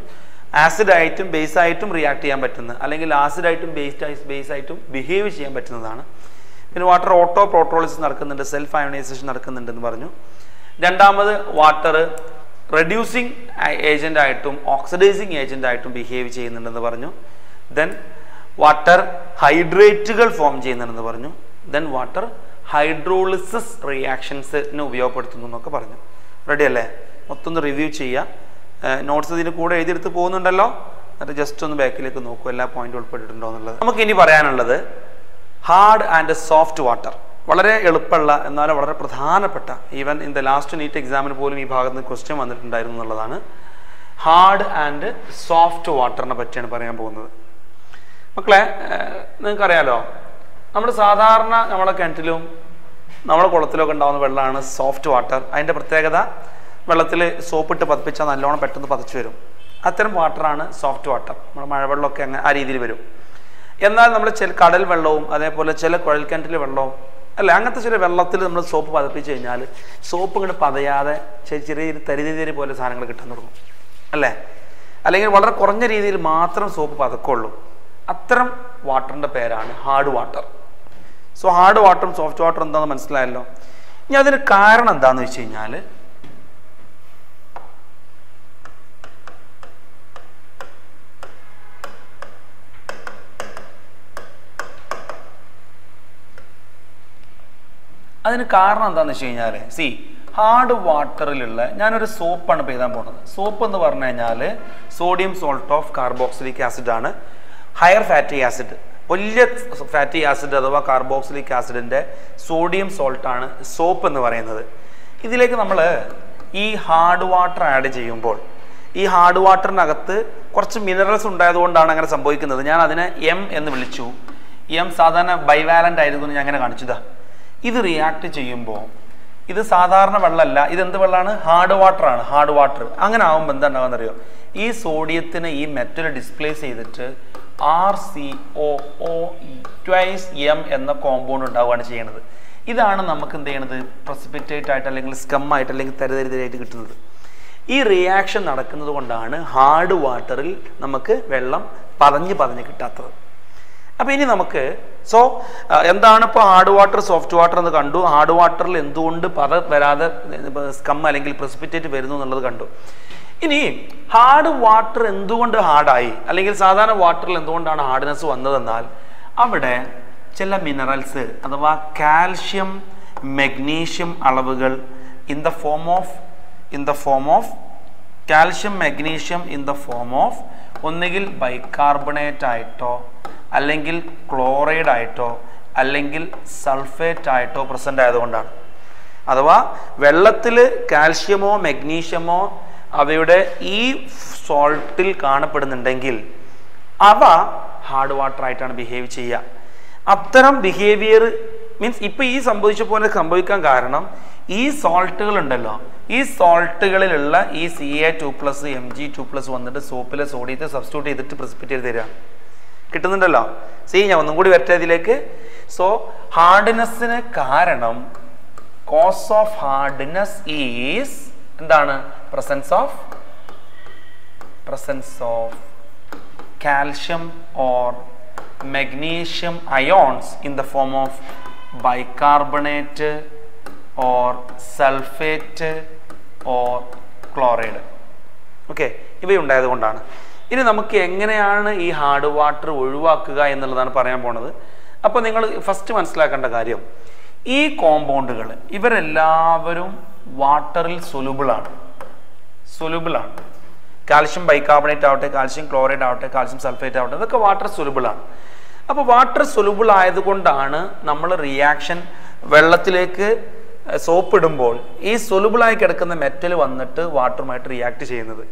ആസിഡായിട്ടും ബേസായിട്ടും റിയാക്ട് ചെയ്യാൻ പറ്റുന്നത് അല്ലെങ്കിൽ ആസിഡായിട്ടും ബേസ്ഡ് ബേസായിട്ടും ബിഹേവ് ചെയ്യാൻ പറ്റുന്നതാണ്. പിന്നെ വാട്ടർ ഓട്ടോ പ്രോട്ടോളിസിസ് നടക്കുന്നുണ്ട് സെൽഫ് അയോണൈസേഷൻ നടക്കുന്നുണ്ടെന്ന് പറഞ്ഞു. രണ്ടാമത് വാട്ടർ റെഡ്യൂസിങ് ഏജന്റ് ആയിട്ടും ഓക്സിഡൈസിങ് ഏജന്റ് ആയിട്ടും ബിഹേവ് ചെയ്യുന്നുണ്ടെന്ന് പറഞ്ഞു. ദെൻ വാട്ടർ ഹൈഡ്രേറ്റുകൾ ഫോം ചെയ്യുന്നുണ്ടെന്ന് പറഞ്ഞു. ദെൻ വാട്ടർ ഹൈഡ്രോളിസിസ് റിയാക്ഷൻസിന് ഉപയോഗപ്പെടുത്തുന്നു എന്നൊക്കെ പറഞ്ഞു. റെഡി അല്ലേ? മൊത്തം ഒന്ന് റിവ്യൂ ചെയ്യുക നോട്ട്സ് ഇതിന് കൂടെ എഴുതിയെടുത്ത് പോകുന്നുണ്ടല്ലോ. എന്നിട്ട് ജസ്റ്റ് ഒന്ന് ബാക്കിലേക്ക് നോക്കൂ എല്ലാ പോയിന്റും ഉൾപ്പെട്ടിട്ടുണ്ടോ എന്നുള്ളത്. നമുക്ക് ഇനി പറയാനുള്ളത് ഹാർഡ് ആൻഡ് സോഫ്റ്റ് വാട്ടർ വളരെ എളുപ്പമുള്ള എന്നാലും വളരെ പ്രധാനപ്പെട്ട even in the last NEET എക്സാമിന് പോലും ഈ ഭാഗത്ത് നിന്ന് ക്വസ്റ്റ്യൻ വന്നിട്ടുണ്ടായിരുന്നു എന്നുള്ളതാണ്. ഹാർഡ് ആൻഡ് സോഫ്റ്റ് വാട്ടറിനെ പറ്റിയാണ് പറയാൻ പോകുന്നത്. മക്കളെ നിങ്ങൾക്കറിയാലോ നമ്മൾ സാധാരണ നമ്മളെ കിണറ്റിലും നമ്മളെ കുളത്തിലൊക്കെ ഉണ്ടാകുന്ന വെള്ളമാണ് സോഫ്റ്റ് വാട്ടർ അതിന്റെ പ്രത്യേകത വെള്ളത്തിൽ സോപ്പിട്ട് പതിപ്പിച്ചാൽ നല്ലോണം പെട്ടെന്ന് പതിച്ചു വരും. അത്തരം വാട്ടറാണ് സോഫ്റ്റ് വാട്ടർ നമ്മുടെ മഴവെള്ളമൊക്കെ അങ്ങനെ ആ രീതിയിൽ വരും. എന്നാൽ നമ്മൾ ചില കടൽ വെള്ളവും അതേപോലെ ചില കുഴൽക്കിണറ്റിലെ വെള്ളവും അല്ല അങ്ങനത്തെ ചില വെള്ളത്തിൽ നമ്മൾ സോപ്പ് പതപ്പിച്ച് കഴിഞ്ഞാൽ സോപ്പ് ഇങ്ങോട്ട് പതയാതെ ചെറിയ ചെറിയ തരിതരി പോലെ സാധനങ്ങൾ കിട്ടാൻ തുടങ്ങും. അല്ലേ? അല്ലെങ്കിൽ വളരെ കുറഞ്ഞ രീതിയിൽ മാത്രം സോപ്പ് പതക്കുള്ളൂ. അത്തരം വാട്ടറിന്റെ പേരാണ് ഹാർഡ് വാട്ടർ. സോ ഹാർഡ് വാട്ടറും സോഫ്റ്റ് വാട്ടറും എന്താണെന്ന് മനസ്സിലായല്ലോ? ഇനി അതിന് കാരണം എന്താണെന്ന് വെച്ച് കഴിഞ്ഞാൽ അതിന് കാരണം എന്താണെന്ന് വെച്ച് കഴിഞ്ഞാൽ സി ഹാർഡ് വാട്ടറിലുള്ള ഞാനൊരു സോപ്പാണ് ഇപ്പോൾ എഴുതാൻ പോകുന്നത് സോപ്പ് എന്ന് പറഞ്ഞു കഴിഞ്ഞാൽ sodium salt of carboxylic acid ആണ്. ഹയർ ഫാറ്റി ആസിഡ് വലിയ ഫാറ്റി ആസിഡ് അഥവാ കാർബോക്സിലിക് ആസിഡിന്റെ സോഡിയം സോൾട്ടാണ് സോപ്പ് എന്ന് പറയുന്നത്. ഇതിലേക്ക് നമ്മൾ ഈ ഹാർഡ് വാട്ടർ ആഡ് ചെയ്യുമ്പോൾ ഈ ഹാർഡ് വാട്ടറിനകത്ത് കുറച്ച് മിനറൽസ് ഉണ്ടായതുകൊണ്ടാണ് അങ്ങനെ സംഭവിക്കുന്നത്. ഞാൻ അതിനെ എം എന്ന് വിളിച്ചു. എം സാധാരണ ബൈവാലന്റ് ആയിരുന്നു എന്ന് ഞാൻ അങ്ങനെ കാണിച്ചതാ. ഇത് റിയാക്ട് ചെയ്യുമ്പോൾ ഇത് സാധാരണ വെള്ളമല്ല ഇത് എന്ത് വെള്ളമാണ് ഹാർഡ് വാട്ടർ ആണ് ഹാർഡ് വാട്ടർ അങ്ങനെ ആകുമ്പോൾ എന്താണെന്ന് അറിയോ? ഈ സോഡിയത്തിന് ഈ മെറ്റൽ ഡിസ്പ്ലേസ് ചെയ്തിട്ട് R C O O twice M എന്ന കോമ്പൗണ്ട് ഉണ്ടാവുകയാണ് ചെയ്യുന്നത് ഇതാണ് നമുക്ക് എന്ത് ചെയ്യണത്? പ്രസിപ്പിറ്റേറ്റ് ആയിട്ട് അല്ലെങ്കിൽ സ്കം ആയിട്ട് അല്ലെങ്കിൽ തരിതരിതരായിട്ട് കിട്ടുന്നത്. ഈ റിയാക്ഷൻ നടക്കുന്നത് കൊണ്ടാണ് ഹാർഡ് വാട്ടറിൽ നമുക്ക് വെള്ളം പതഞ്ഞ് പതഞ്ഞ് കിട്ടാത്തത്. അപ്പോൾ ഇനി നമുക്ക് സോ എന്താണ് ഇപ്പോൾ ഹാർഡ് വാട്ടർ സോഫ്റ്റ് വാട്ടർ എന്ന് കണ്ടു. ഹാർഡ് വാട്ടറിൽ എന്തുകൊണ്ട് പത വരാതെ സ്കം അല്ലെങ്കിൽ പ്രസിപ്പിറ്റേറ്റ് വരുന്നു എന്നുള്ളത് കണ്ടു. ഇനി ഹാർഡ് വാട്ടർ എന്തുകൊണ്ട് ഹാർഡായി അല്ലെങ്കിൽ സാധാരണ വാട്ടറിൽ എന്തുകൊണ്ടാണ് ഹാർഡ്നെസ് വന്നതെന്നാൽ അവിടെ ചില മിനറൽസ് അഥവാ കാൽഷ്യം മെഗ്നീഷ്യം അളവുകൾ in the form of in the form of calcium magnesium in the form of ഒന്നുകിൽ ബൈകാർബണേറ്റ് ആയിട്ടോ അല്ലെങ്കിൽ ക്ലോറൈഡ് ആയിട്ടോ അല്ലെങ്കിൽ സൾഫേറ്റ് ആയിട്ടോ പ്രസന്റ് ആയതുകൊണ്ടാണ്. അഥവാ വെള്ളത്തിൽ കാൽഷ്യമോ മഗ്നീഷ്യമോ അവയുടെ ഈ സോൾട്ടിൽ കാണപ്പെടുന്നുണ്ടെങ്കിൽ അവ ഹാർഡ് വാട്ടർ ആയിട്ടാണ് ബിഹേവ് ചെയ്യുക. അത്തരം ബിഹേവിയർ മീൻസ് ഇപ്പം ഈ സംഭവിച്ച പോലെ സംഭവിക്കാൻ കാരണം ഈ സോൾട്ടുകൾ ഉണ്ടല്ലോ. ഈ സോൾട്ടുകളിലുള്ള ഈ C A two plus M G two plus വന്നിട്ട് സോപ്പിലെ സോഡിയത്തെ സബ്സ്റ്റിറ്റ്യൂട്ട് ചെയ്തിട്ട് പ്രസിപ്പിറ്റ് ചെയ്ത് തരിക. കിട്ടുന്നുണ്ടല്ലോ. സി ഞാൻ ഒന്നും കൂടി വരട്ടെ ഇതിലേക്ക്. സോ ഹാർഡ്നെസ്സിന് കാരണം കോസ് ഓഫ് ഹാർഡ്നെസ് ഈസ് എന്താണ്? Presence of presence of calcium or magnesium ions in the form of bicarbonate or sulphate or chloride okay ഇവയുണ്ടായത് കൊണ്ടാണ്. ഇനി നമുക്ക് എങ്ങനെയാണ് ഈ ഹാർഡ് വാട്ടർ ഒഴിവാക്കുക എന്നുള്ളതാണ് പറയാൻ പോണത്. അപ്പോൾ നിങ്ങൾ ഫസ്റ്റ് മനസ്സിലാക്കേണ്ട കാര്യം ഈ കോമ്പൗണ്ടുകൾ ഇവരെല്ലാവരും വാട്ടറിൽ സൊലുബിളാണ് സൊലുബിളാണ് കാൽഷ്യം ബൈകാർബണേറ്റ് ആവട്ടെ കാൽഷ്യം ക്ലോറൈഡ് ആവട്ടെ കാൽഷ്യം സൾഫേറ്റ് ആവട്ടെ ഇതൊക്കെ വാട്ടർ സൊലുബിളാണ് അപ്പോൾ വാട്ടർ സൊലുബിൾ ആയതുകൊണ്ടാണ് നമ്മൾ റിയാക്ഷൻ വെള്ളത്തിലേക്ക് സോപ്പ് ഇടുമ്പോൾ ഈ സൊലുബിളായി കിടക്കുന്ന മെറ്റൽ വന്നിട്ട് വാട്ടറുമായിട്ട് റിയാക്ട് ചെയ്യുന്നത്.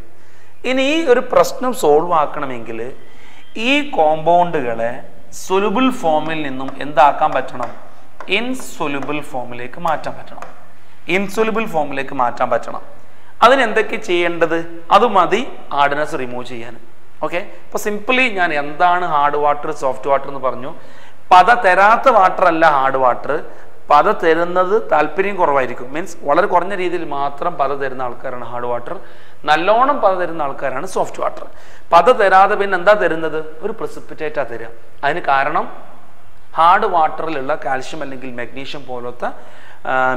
ഇനി ഈ ഒരു പ്രശ്നം സോൾവ് ആക്കണമെങ്കിൽ ഈ കോമ്പൗണ്ടുകളെ സൊലുബിൾ ഫോമിൽ നിന്നും എന്താക്കാൻ പറ്റണം? ഇൻസൊലുബിൾ ഫോമിലേക്ക് മാറ്റാൻ പറ്റണം. ഇൻസൊലുബിൾ ഫോമിലേക്ക് മാറ്റാൻ പറ്റണം. അതിന് എന്തൊക്കെ ചെയ്യേണ്ടത്? അത് മതി ആർഡിനസ് റിമൂവ് ചെയ്യാൻ. ഓക്കെ ഇപ്പൊ സിംപിളി ഞാൻ എന്താണ് ഹാർഡ് വാട്ടർ സോഫ്റ്റ് വാട്ടർ എന്ന് പറഞ്ഞു. പത തരാത്ത വാട്ടർ അല്ല ഹാർഡ് വാട്ടർ പത തരുന്നത് താല്പര്യം കുറവായിരിക്കും. മീൻസ് വളരെ കുറഞ്ഞ രീതിയിൽ മാത്രം പത തരുന്ന ആൾക്കാരാണ് ഹാർഡ് വാട്ടർ നല്ലോണം പത തരുന്ന ആൾക്കാരാണ് സോഫ്റ്റ് വാട്ടർ പത തരാതെ പിന്നെ എന്താ തരുന്നത്? ഒരു പ്രസിപ്പിറ്റേറ്റാ തരിക അതിന് കാരണം ഹാർഡ് വാട്ടറിലുള്ള കാൽഷ്യം അല്ലെങ്കിൽ മഗ്നീഷ്യം പോലത്തെ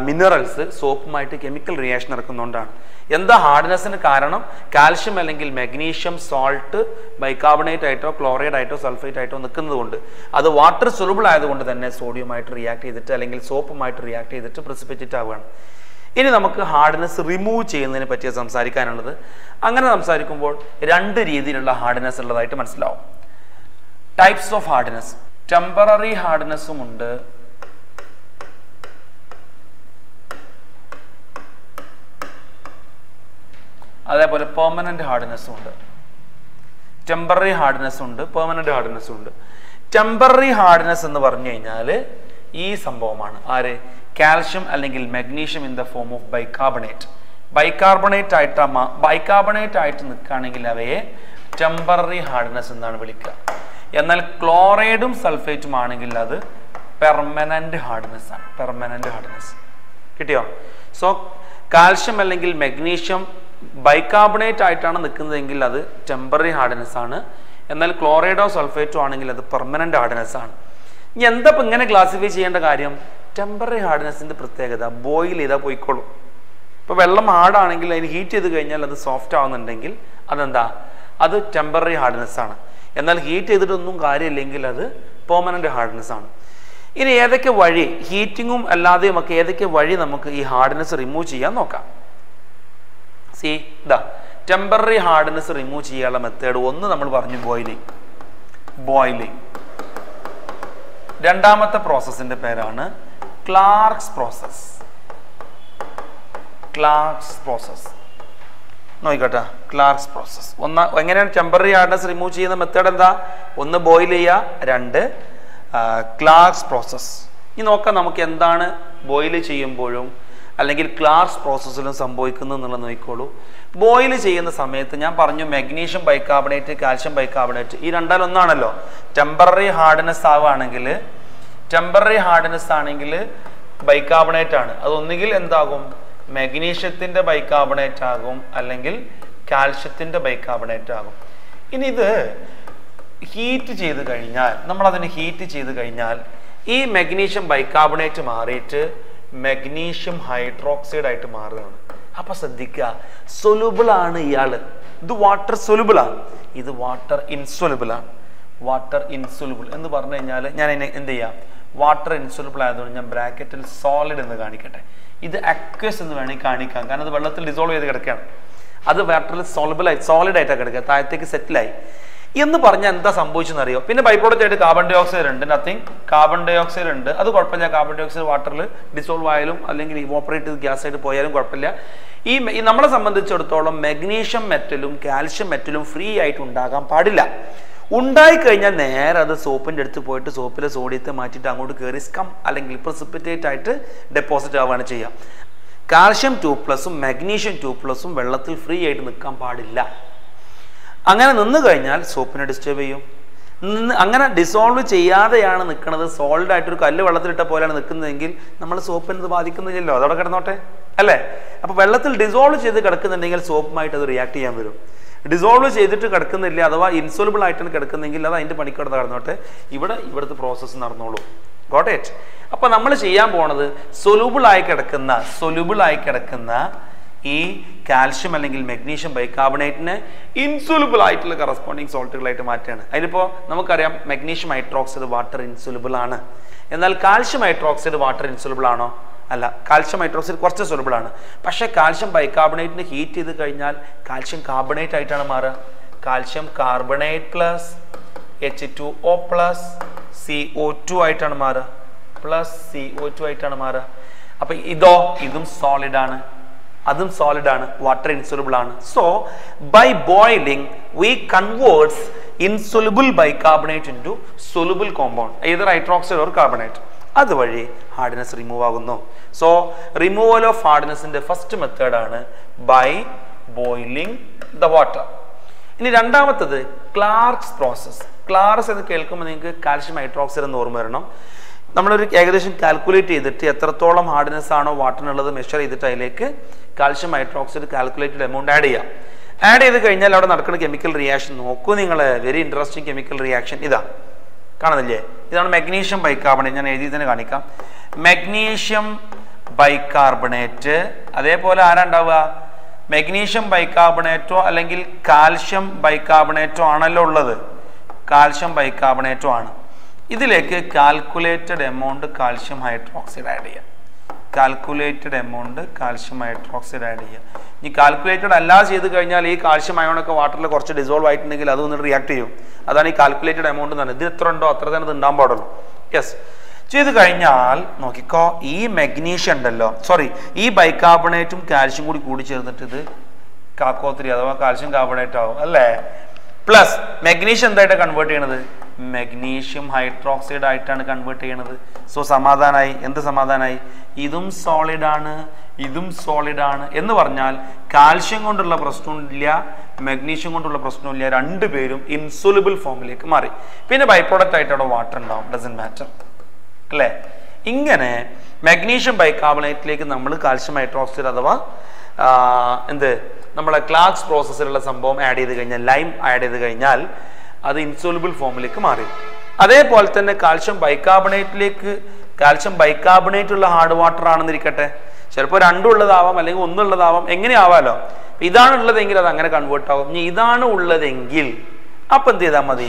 മിനറൽസ് സോപ്പുമായിട്ട് കെമിക്കൽ റിയാക്ഷൻ നടക്കുന്നതുകൊണ്ടാണ് എന്താ ഹാർഡ്നെസ്സിന് കാരണം? കാൽഷ്യം അല്ലെങ്കിൽ മഗ്നീഷ്യം സോൾട്ട് ബൈകാർബണേറ്റ് ആയിട്ടോ ക്ലോറൈഡ് ആയിട്ടോ സൾഫേറ്റ് ആയിട്ടോ നിൽക്കുന്നത് കൊണ്ട് അത് വാട്ടർ സുലബിൾ ആയതുകൊണ്ട് തന്നെ സോഡിയമായിട്ട് റിയാക്ട് ചെയ്തിട്ട് അല്ലെങ്കിൽ സോപ്പുമായിട്ട് റിയാക്ട് ചെയ്തിട്ട് പ്രസിപ്പിറ്റേറ്റ് ആവുകയാണ്. ഇനി നമുക്ക് ഹാർഡ്നെസ് റിമൂവ് ചെയ്യുന്നതിനെ പറ്റി സംസാരിക്കാനുള്ളത്. അങ്ങനെ സംസാരിക്കുമ്പോൾ രണ്ട് രീതിയിലുള്ള ഹാർഡ്നെസ് ഉള്ളതായിട്ട് മനസ്സിലാവും. ടൈപ്സ് ഓഫ് ഹാർഡ്നെസ് ടെമ്പററി ഹാർഡ്നെസ്സും ഉണ്ട്. അതേപോലെ പെർമനന്റ് ഹാർഡ്നെസ്സും ഉണ്ട്. ടെമ്പററി ഹാർഡ്നെസ് ഉണ്ട് പെർമനന്റ് ഹാർഡ്നെസ് ഉണ്ട്. ടെമ്പററി ഹാർഡ്നെസ് എന്ന് പറഞ്ഞു കഴിഞ്ഞാൽ ഈ സംഭവമാണ്. ആര്? കാൽഷ്യം അല്ലെങ്കിൽ magnesium in the form of bicarbonate bicarbonate ആയിട്ട് ബൈകാർബണേറ്റ് ആയിട്ട് നിൽക്കുകയാണെങ്കിൽ അവയെ ടെമ്പററി ഹാർഡ്നെസ് എന്നാണ് വിളിക്കുക. എന്നാൽ ക്ലോറൈഡും സൾഫേറ്റും ആണെങ്കിൽ അത് പെർമനന്റ് ഹാർഡ്നെസ് ആണ്. പെർമനന്റ് ഹാർഡ്നെസ് കിട്ടിയോ? സോ കാൽഷ്യം അല്ലെങ്കിൽ മെഗ്നീഷ്യം ബൈകാർബണേറ്റ് ആയിട്ടാണ് നിൽക്കുന്നതെങ്കിൽ അത് ടെമ്പററി ഹാർഡ്നെസ് ആണ്. എന്നാൽ ക്ലോറൈഡോ സൾഫേറ്റോ ആണെങ്കിൽ അത് പെർമനന്റ് ഹാർഡ്നെസ് ആണ്. ഇനി എന്താ ഇങ്ങനെ ക്ലാസിഫൈ ചെയ്യേണ്ട കാര്യം? ടെമ്പററി ഹാർഡ്നെസ്സിന്റെ പ്രത്യേകത ബോയിൽ ചെയ്താൽ പോയിക്കോളും. ഇപ്പോൾ വെള്ളം ഹാർഡാണെങ്കിൽ അതിന് ഹീറ്റ് ചെയ്ത് കഴിഞ്ഞാൽ അത് സോഫ്റ്റ് ആവുന്നുണ്ടെങ്കിൽ അതെന്താ? അത് ടെമ്പററി ഹാർഡ്നെസ് ആണ്. എന്നാൽ ഹീറ്റ് ചെയ്തിട്ടൊന്നും കാര്യമില്ലെങ്കിൽ അത് പെർമനന്റ് ഹാർഡ്നെസ് ആണ്. ഇനി ഏതൊക്കെ വഴി ഹീറ്റിങ്ങും അല്ലാതെയും ഒക്കെ ഏതൊക്കെ വഴി നമുക്ക് ഈ ഹാർഡ്നെസ് റിമൂവ് ചെയ്യാൻ നോക്കാം? സി ഇതാ ടെമ്പററി ഹാർഡ്നെസ് റിമൂവ് ചെയ്യാനുള്ള മെത്തേഡ് ഒന്ന് നമ്മൾ പറഞ്ഞു ബോയിലിംഗ് ബോയിലിംഗ് രണ്ടാമത്തെ പ്രോസസ്സിന്റെ പേരാണ് ക്ലാർക്സ് പ്രോസസ് ക്ലാർക്സ് പ്രോസസ് നോക്കിക്കോട്ടെ ക്ലാർക്സ് പ്രോസസ് ഒന്ന് എങ്ങനെയാണ് ടെമ്പററി ഹാർഡ്നെസ് റിമൂവ് ചെയ്യുന്ന മെത്തേഡ് എന്താ? ഒന്ന് ബോയിൽ ചെയ്യുക രണ്ട് ക്ലാർക്സ് പ്രോസസ് ഇനി നോക്കാം നമുക്ക് എന്താണ് ബോയിൽ ചെയ്യുമ്പോഴും അല്ലെങ്കിൽ ക്ലാർസ് പ്രോസസ്സിലും സംഭവിക്കുന്നു എന്നുള്ളത് നോക്കിക്കോളൂ. ബോയിൽ ചെയ്യുന്ന സമയത്ത് ഞാൻ പറഞ്ഞു മഗ്നീഷ്യം ബൈകാർബണേറ്റ് കാൽഷ്യം ബൈകാർബണേറ്റ് ഈ രണ്ടാലൊന്നാണല്ലോ. ടെമ്പററി ഹാർഡ്നെസ് ആവുകയാണെങ്കിൽ ടെമ്പററി ഹാർഡ്നെസ് ആണെങ്കിൽ ബൈകാർബണേറ്റ് ആണ്. അതൊന്നുകിൽ എന്താകും? മഗ്നീഷ്യത്തിന്റെ ബൈകാർബണേറ്റ് ആകും അല്ലെങ്കിൽ കാൽഷ്യത്തിന്റെ ബൈകാർബണേറ്റ് ആകും. ഇനി ഇത് ഹീറ്റ് ചെയ്ത് കഴിഞ്ഞാൽ നമ്മൾ അതിനെ ഹീറ്റ് ചെയ്ത് കഴിഞ്ഞാൽ ഈ മഗ്നീഷ്യം ബൈകാർബണേറ്റ് മാറിയിട്ട് മെഗ്നീഷ്യം ഹൈഡ്രോക്സൈഡ് ആയിട്ട് മാറുകയാണ് അപ്പൊ ശ്രദ്ധിക്കുക സൊലുബിൾ ആണ് ഇയാൾ. ഇത് വാട്ടർ സൊലുബിൾ ആണ് ഇത് വാട്ടർ ഇൻസൊലുബിൾ ആണ് വാട്ടർ ഇൻസൊലുബിൾ എന്ന് പറഞ്ഞു കഴിഞ്ഞാൽ ഞാൻ എന്നെ എന്ത് ചെയ്യാം? വാട്ടർ ഇൻസൊലുബിൾ ആയതുകൊണ്ട് ഞാൻ ബ്രാക്കറ്റിൽ സോളിഡ് എന്ന് കാണിക്കട്ടെ. ഇത് അക്വസ് എന്ന് വേണമെങ്കിൽ കാണിക്കാം. കാരണം അത് വെള്ളത്തിൽ ഡിസോൾവ് ചെയ്ത് കിടക്കുകയാണ്. അത് വാട്ടറിൽ സോളബിൾ ആയി സോളിഡ് ആയിട്ടാണ് കിടക്കുക. താഴത്തേക്ക് സെറ്റിലായി എന്ന് പറഞ്ഞാൽ എന്താ സംഭവിച്ചെന്ന് അറിയോ പിന്നെ ബൈ പ്രോഡക്റ്റ് ആയിട്ട് കാർബൺ ഡൈ ഓക്സൈഡ് ഉണ്ട്. നത്തിങ് കാർബൺ ഡൈ ഓക്സൈഡ് ഉണ്ട്. അത് കുഴപ്പമില്ല. കാർബൺ ഡൈ ഓക്സൈഡ് വാട്ടറിൽ ഡിസോൾവ് ആയാലും അല്ലെങ്കിൽ ഇവോപ്പറേറ്റ് ഗ്യാസ് ആയിട്ട് പോയാലും കുഴപ്പമില്ല. ഈ ഈ നമ്മളെ സംബന്ധിച്ചിടത്തോളം മഗ്നീഷ്യം മെറ്റലും കാൽഷ്യം മെറ്റലും ഫ്രീ ആയിട്ട് ഉണ്ടാകാൻ പാടില്ല. ഉണ്ടായി കഴിഞ്ഞാൽ നേരെ അത് സോപ്പിന്റെ അടുത്ത് പോയിട്ട് സോപ്പിലെ സോഡിയത്തെ മാറ്റിയിട്ട് അങ്ങോട്ട് കയറി സ്കം അല്ലെങ്കിൽ പ്രസിപ്പിറ്റേറ്റ് ആയിട്ട് ഡെപ്പോസിറ്റ് ആവുകയാണ് ചെയ്യുക. കാൽഷ്യം ടു പ്ലസും മഗ്നീഷ്യം ടു പ്ലസും വെള്ളത്തിൽ ഫ്രീ ആയിട്ട് നിൽക്കാൻ പാടില്ല. അങ്ങനെ നിന്ന് കഴിഞ്ഞാൽ സോപ്പിനെ ഡിസ്റ്റർബ് ചെയ്യും. നിന്ന് അങ്ങനെ ഡിസോൾവ് ചെയ്യാതെയാണ് നിൽക്കുന്നത് സോൾഡ് ആയിട്ടൊരു കല്ല് വെള്ളത്തിലിട്ട പോലെയാണ് നിൽക്കുന്നതെങ്കിൽ നമ്മൾ സോപ്പിന് ബാധിക്കുന്നില്ലല്ലോ. അതവിടെ കിടന്നോട്ടെ? അല്ലേ? അപ്പോൾ വെള്ളത്തിൽ ഡിസോൾവ് ചെയ്ത് കിടക്കുന്നുണ്ടെങ്കിൽ സോപ്പുമായിട്ട് അത് റിയാക്ട് ചെയ്യാൻ വരും. ഡിസോൾവ് ചെയ്തിട്ട് കിടക്കുന്നില്ല അഥവാ ഇൻസോൾബിൾ ആയിട്ടാണ് കിടക്കുന്നെങ്കിൽ അത് അതിന്റെ പണിക്കടന്ന് കിടന്നോട്ടെ? ഇവിടെ ഇവിടുത്തെ പ്രോസസ്സ് നടന്നോളൂ. ഗോട്ട് ഇറ്റ് അപ്പോൾ നമ്മൾ ചെയ്യാൻ പോണത് സൊലൂബിൾ ആയി കിടക്കുന്ന സൊലൂബിൾ ആയി കിടക്കുന്ന ഈ കാൽഷ്യം അല്ലെങ്കിൽ മെഗ്നീഷ്യം ബൈകാർബണേറ്റിനെ ഇൻസുലബിൾ ആയിട്ടുള്ള കറസ്പോണ്ടിങ് സോൾട്ടുകളായിട്ട് മാറ്റുകയാണ്. അതിലിപ്പോൾ നമുക്കറിയാം മെഗ്നീഷ്യം ഹൈഡ്രോക്സൈഡ് വാട്ടർ ഇൻസുലബിൾ ആണ്. എന്നാൽ കാൽഷ്യം ഹൈഡ്രോക്സൈഡ് വാട്ടർ ഇൻസുലബിൾ ആണോ? അല്ല കാൽഷ്യം ഹൈഡ്രോക്സൈഡ് കുറച്ച് സുലബിൾ ആണ്. പക്ഷേ കാൽഷ്യം ബൈകാർബണേറ്റിന് ഹീറ്റ് ചെയ്ത് കഴിഞ്ഞാൽ കാൽഷ്യം കാർബണേറ്റ് ആയിട്ടാണ് മാറുക. Calcium carbonate plus H two O plus C O two ആയിട്ടാണ് മാറുക. പ്ലസ് സി ഒ ടു ആയിട്ടാണ് മാറുക. അപ്പൊ ഇതോ ഇതും സോളിഡ് ആണ്. അതും സോളിഡ് ആണ് വാട്ടർ ഇൻസുലബിൾ ആണ്. So by boiling we converts insoluble bicarbonate into soluble compound either hydroxide or carbonate അതുവഴി ഹാർഡ്നെസ് റിമൂവ് ആകുന്നു. സോ റിമൂവൽ ഓഫ് ഹാർഡ്നെസിന്റെ ഫസ്റ്റ് മെത്തേഡാണ് ബൈ ബോയിലിംഗ് ദ വാട്ടർ ഇനി രണ്ടാമത്തത് ക്ലാർക്സ് പ്രോസസ് ക്ലാർസ് എന്ന് കേൾക്കുമ്പോൾ നിങ്ങൾക്ക് കാൽഷ്യം ഹൈഡ്രോക്സൈഡ് എന്ന് ഓർമ്മ വരണം. നമ്മളൊരു ഏകദേശം കാൽക്കുലേറ്റ് ചെയ്തിട്ട് എത്രത്തോളം ഹാർഡ്നെസ് ആണോ വാട്ടറിനുള്ളത് മെഷർ ചെയ്തിട്ട് അതിലേക്ക് calcium hydroxide calculated amount add ചെയ്യാം. ആഡ് ചെയ്ത് കഴിഞ്ഞാൽ അവിടെ നടക്കുന്ന കെമിക്കൽ റിയാക്ഷൻ നോക്കൂ നിങ്ങൾ. വെരി ഇൻട്രസ്റ്റിംഗ് കെമിക്കൽ റിയാക്ഷൻ ഇതാ. കാണുന്നില്ലേ? ഇതാണ് മെഗ്നീഷ്യം ബൈക്കാർബണേറ്റ് ഞാൻ എഴുതി തന്നെ കാണിക്കാം. മെഗ്നീഷ്യം ബൈകാർബണേറ്റ് അതേപോലെ ആരാ ഉണ്ടാവുക? മെഗ്നീഷ്യം ബൈകാർബണേറ്റോ അല്ലെങ്കിൽ കാൽഷ്യം ബൈകാർബണേറ്റോ ആണല്ലോ ഉള്ളത്. കാൽഷ്യം ബൈകാർബണേറ്റോ ആണ്. ഇതിലേക്ക് calculated amount calcium hydroxide add ചെയ്യാം. Calculated amount calcium hydroxide add ചെയ്യാം. ഇനി കാൽക്കുലേറ്റഡ് അല്ലാതെ ചെയ്ത് കഴിഞ്ഞാൽ ഈ കാൽഷ്യം അയോണൊക്കെ വാട്ടറിൽ കുറച്ച് ഡിസോൾവ് ആയിട്ടുണ്ടെങ്കിൽ അത് ഒന്ന് റിയാക്ട് ചെയ്യും. അതാണ് ഈ കാൽക്കുലേറ്റഡ് എമൗണ്ട് എന്ന് ഇത് എത്ര ഉണ്ടോ അത്ര തന്നെ ഉണ്ടാകാൻ പാടുള്ളൂ. യെസ് ചെയ്ത് കഴിഞ്ഞാൽ നോക്കിക്കോ ഈ മെഗ്നീഷ്യം ഉണ്ടല്ലോ. സോറി ഈ ബൈകാർബണേറ്റും കാൽഷ്യം കൂടി കൂടി ചേർന്നിട്ട് ഇത് കാക്കോത്തിരി അഥവാ കാൽഷ്യം കാർബണേറ്റ് ആവും. അല്ലേ? പ്ലസ് മെഗ്നീഷ്യം എന്തായിട്ട് കൺവേർട്ട് ചെയ്യണത്? മെഗ്നീഷ്യം ഹൈഡ്രോക്സൈഡ് ആയിട്ടാണ് കൺവേർട്ട് ചെയ്യണത്. സോ സമാധാനമായി എന്ത് സമാധാനമായി ഇതും സോളിഡ് ആണ് ഇതും സോളിഡ് ആണ് എന്ന് പറഞ്ഞാൽ കാൽഷ്യം കൊണ്ടുള്ള പ്രശ്നമില്ല മെഗ്നീഷ്യം കൊണ്ടുള്ള പ്രശ്നമില്ല. രണ്ടുപേരും ഇൻസുലബിൾ ഫോമിലേക്ക് മാറി. പിന്നെ ബൈ പ്രോഡക്റ്റ് ആയിട്ട് അവിടെ വാട്ടർ ഉണ്ടാവും. ഡസൻ മാറ്റർ അല്ലേ? ഇങ്ങനെ മഗ്നീഷ്യം ബൈകാർബണേറ്റിലേക്ക് നമ്മൾ കാൽഷ്യം ഹൈഡ്രോക്സൈഡ് അഥവാ എന്ത്? നമ്മളെ ക്ലാക്സ് പ്രോസസ്സിലുള്ള സംഭവം ആഡ് ചെയ്ത് കഴിഞ്ഞാൽ ലൈം ആഡ് ചെയ്ത് കഴിഞ്ഞാൽ അത് ഇൻസോലബിൾ ഫോമിലേക്ക് മാറി. അതേപോലെ തന്നെ കാൽഷ്യം ബൈകാർബണേറ്റിലേക്ക് കാൽഷ്യം ബൈകാർബണേറ്റ് ഉള്ള ഹാർഡ് വാട്ടർ ആണെന്നിരിക്കട്ടെ. ചിലപ്പോൾ രണ്ടുള്ളതാവാം അല്ലെങ്കിൽ ഒന്നുള്ളതാവാം എങ്ങനെയാവാലോ ഇതാണ് ഉള്ളതെങ്കിൽ അത് അങ്ങനെ കൺവേർട്ട് ആവും. ഇനി ഇതാണ് ഉള്ളതെങ്കിൽ അപ്പം എന്ത് ചെയ്താൽ മതി?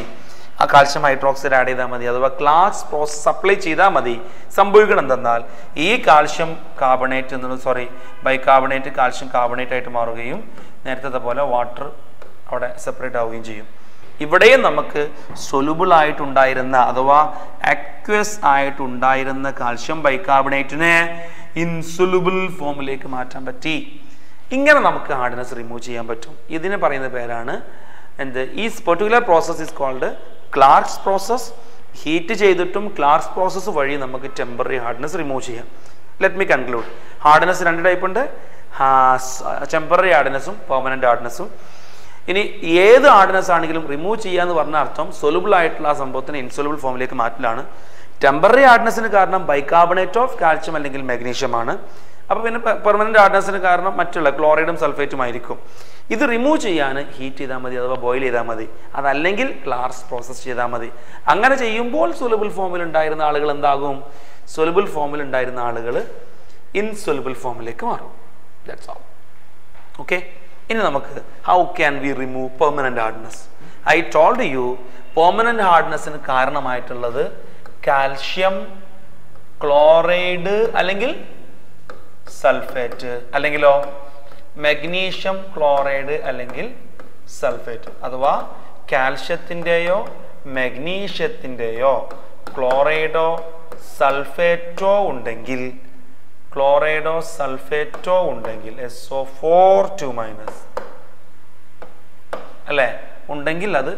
ആ കാൽഷ്യം ഹൈഡ്രോക്സൈഡ് ആഡ് ചെയ്താൽ മതി. അഥവാ ക്ലാസ് പ്രോസസ് സപ്ലൈ ചെയ്താൽ മതി. സംഭവിക്കണം എന്തെന്നാൽ ഈ കാൽഷ്യം കാർബണേറ്റ് എന്നുള്ള സോറി ബൈകാർബണേറ്റ് കാൽഷ്യം കാർബണേറ്റ് ആയിട്ട് മാറുകയും നേരത്തെ പോലെ വാട്ടർ അവിടെ സെപ്പറേറ്റ് ആവുകയും ചെയ്യും. ഇവിടെയും നമുക്ക് സൊലുബിൾ ആയിട്ടുണ്ടായിരുന്ന അഥവാ അക്വസ് ആയിട്ടുണ്ടായിരുന്ന കാൽഷ്യം ബൈകാർബണേറ്റിനെ ഇൻസുലുബിൾ ഫോമിലേക്ക് മാറ്റാൻ പറ്റി. ഇങ്ങനെ നമുക്ക് ഹാർഡ്നെസ് റിമൂവ് ചെയ്യാൻ പറ്റും. ഇതിന് പറയുന്ന പേരാണ് എന്ത്? ഈ particular process is called Clark's process heat ചെയ്തിട്ടും ക്ലാർക്സ് പ്രോസസ്സ് വഴി നമുക്ക് ടെമ്പററി ഹാർഡ്നെസ് റിമൂവ് ചെയ്യാം. ലെറ്റ് മീ കൺക്ലൂഡ് ഹാർഡ്നെസ് രണ്ട് ടൈപ്പ് ഉണ്ട്. ടെമ്പററി ഹാർഡ്നെസ്സും പെർമനന്റ് ഹാർഡ്നെസ്സും ഇനി ഏത് ഹാർഡ്നെസ് ആണെങ്കിലും റിമൂവ് ചെയ്യാന്ന് പറഞ്ഞ അർത്ഥം സൊലുബിൾ ആയിട്ടുള്ള ആ സംഭവത്തിന് ഇൻസൊലുബിൾ ഫോമിലേക്ക് മാറ്റലാണ്. ടെമ്പററി ഹാർഡ്നെസ്സിന് കാരണം ബൈകാർബണേറ്റ് ഓഫ് കാൽഷ്യം അല്ലെങ്കിൽ മാഗ്നീഷ്യം ആണ്. അപ്പോൾ പിന്നെ പെർമനന്റ് ഹാർഡ്നെസ്സിന് കാരണം മറ്റുള്ള ക്ലോറൈഡും സൾഫേറ്റും ആയിരിക്കും. ഇത് റിമൂവ് ചെയ്യാൻ ഹീറ്റ് ചെയ്താൽ മതി അഥവാ ബോയിൽ ചെയ്താൽ മതി. അതല്ലെങ്കിൽ ക്ലാർസ് പ്രോസസ് ചെയ്താൽ മതി. അങ്ങനെ ചെയ്യുമ്പോൾ സൊലുബിൾ ഫോമിൽ ഉണ്ടായിരുന്ന ആളുകൾ എന്താകും? സൊലുബിൾ ഫോമിൽ ഉണ്ടായിരുന്ന ആളുകൾ ഇൻസൊലുബിൾ ഫോമിലേക്ക് മാറും. ദാറ്റ്സ് ഓൾ ഓക്കെ ഇനി നമുക്ക് how can we remove permanent hardness I told you permanent ഹാർഡ്നെസ്സിന് കാരണമായിട്ടുള്ളത് കാൽഷ്യം ക്ലോറൈഡ് അല്ലെങ്കിൽ സൾഫേറ്റ് അല്ലെങ്കിലോ മഗ്നീഷ്യം ക്ലോറൈഡ് അല്ലെങ്കിൽ സൾഫേറ്റ് അഥവാ കാൽഷ്യത്തിന്റെയോ മഗ്നീഷ്യത്തിന്റെയോ ക്ലോറൈഡോ സൾഫേറ്റോ ഉണ്ടെങ്കിൽ ക്ലോറൈഡോ സൾഫേറ്റോ ഉണ്ടെങ്കിൽ S O four two minus അല്ലേ? ഉണ്ടെങ്കിൽ അത്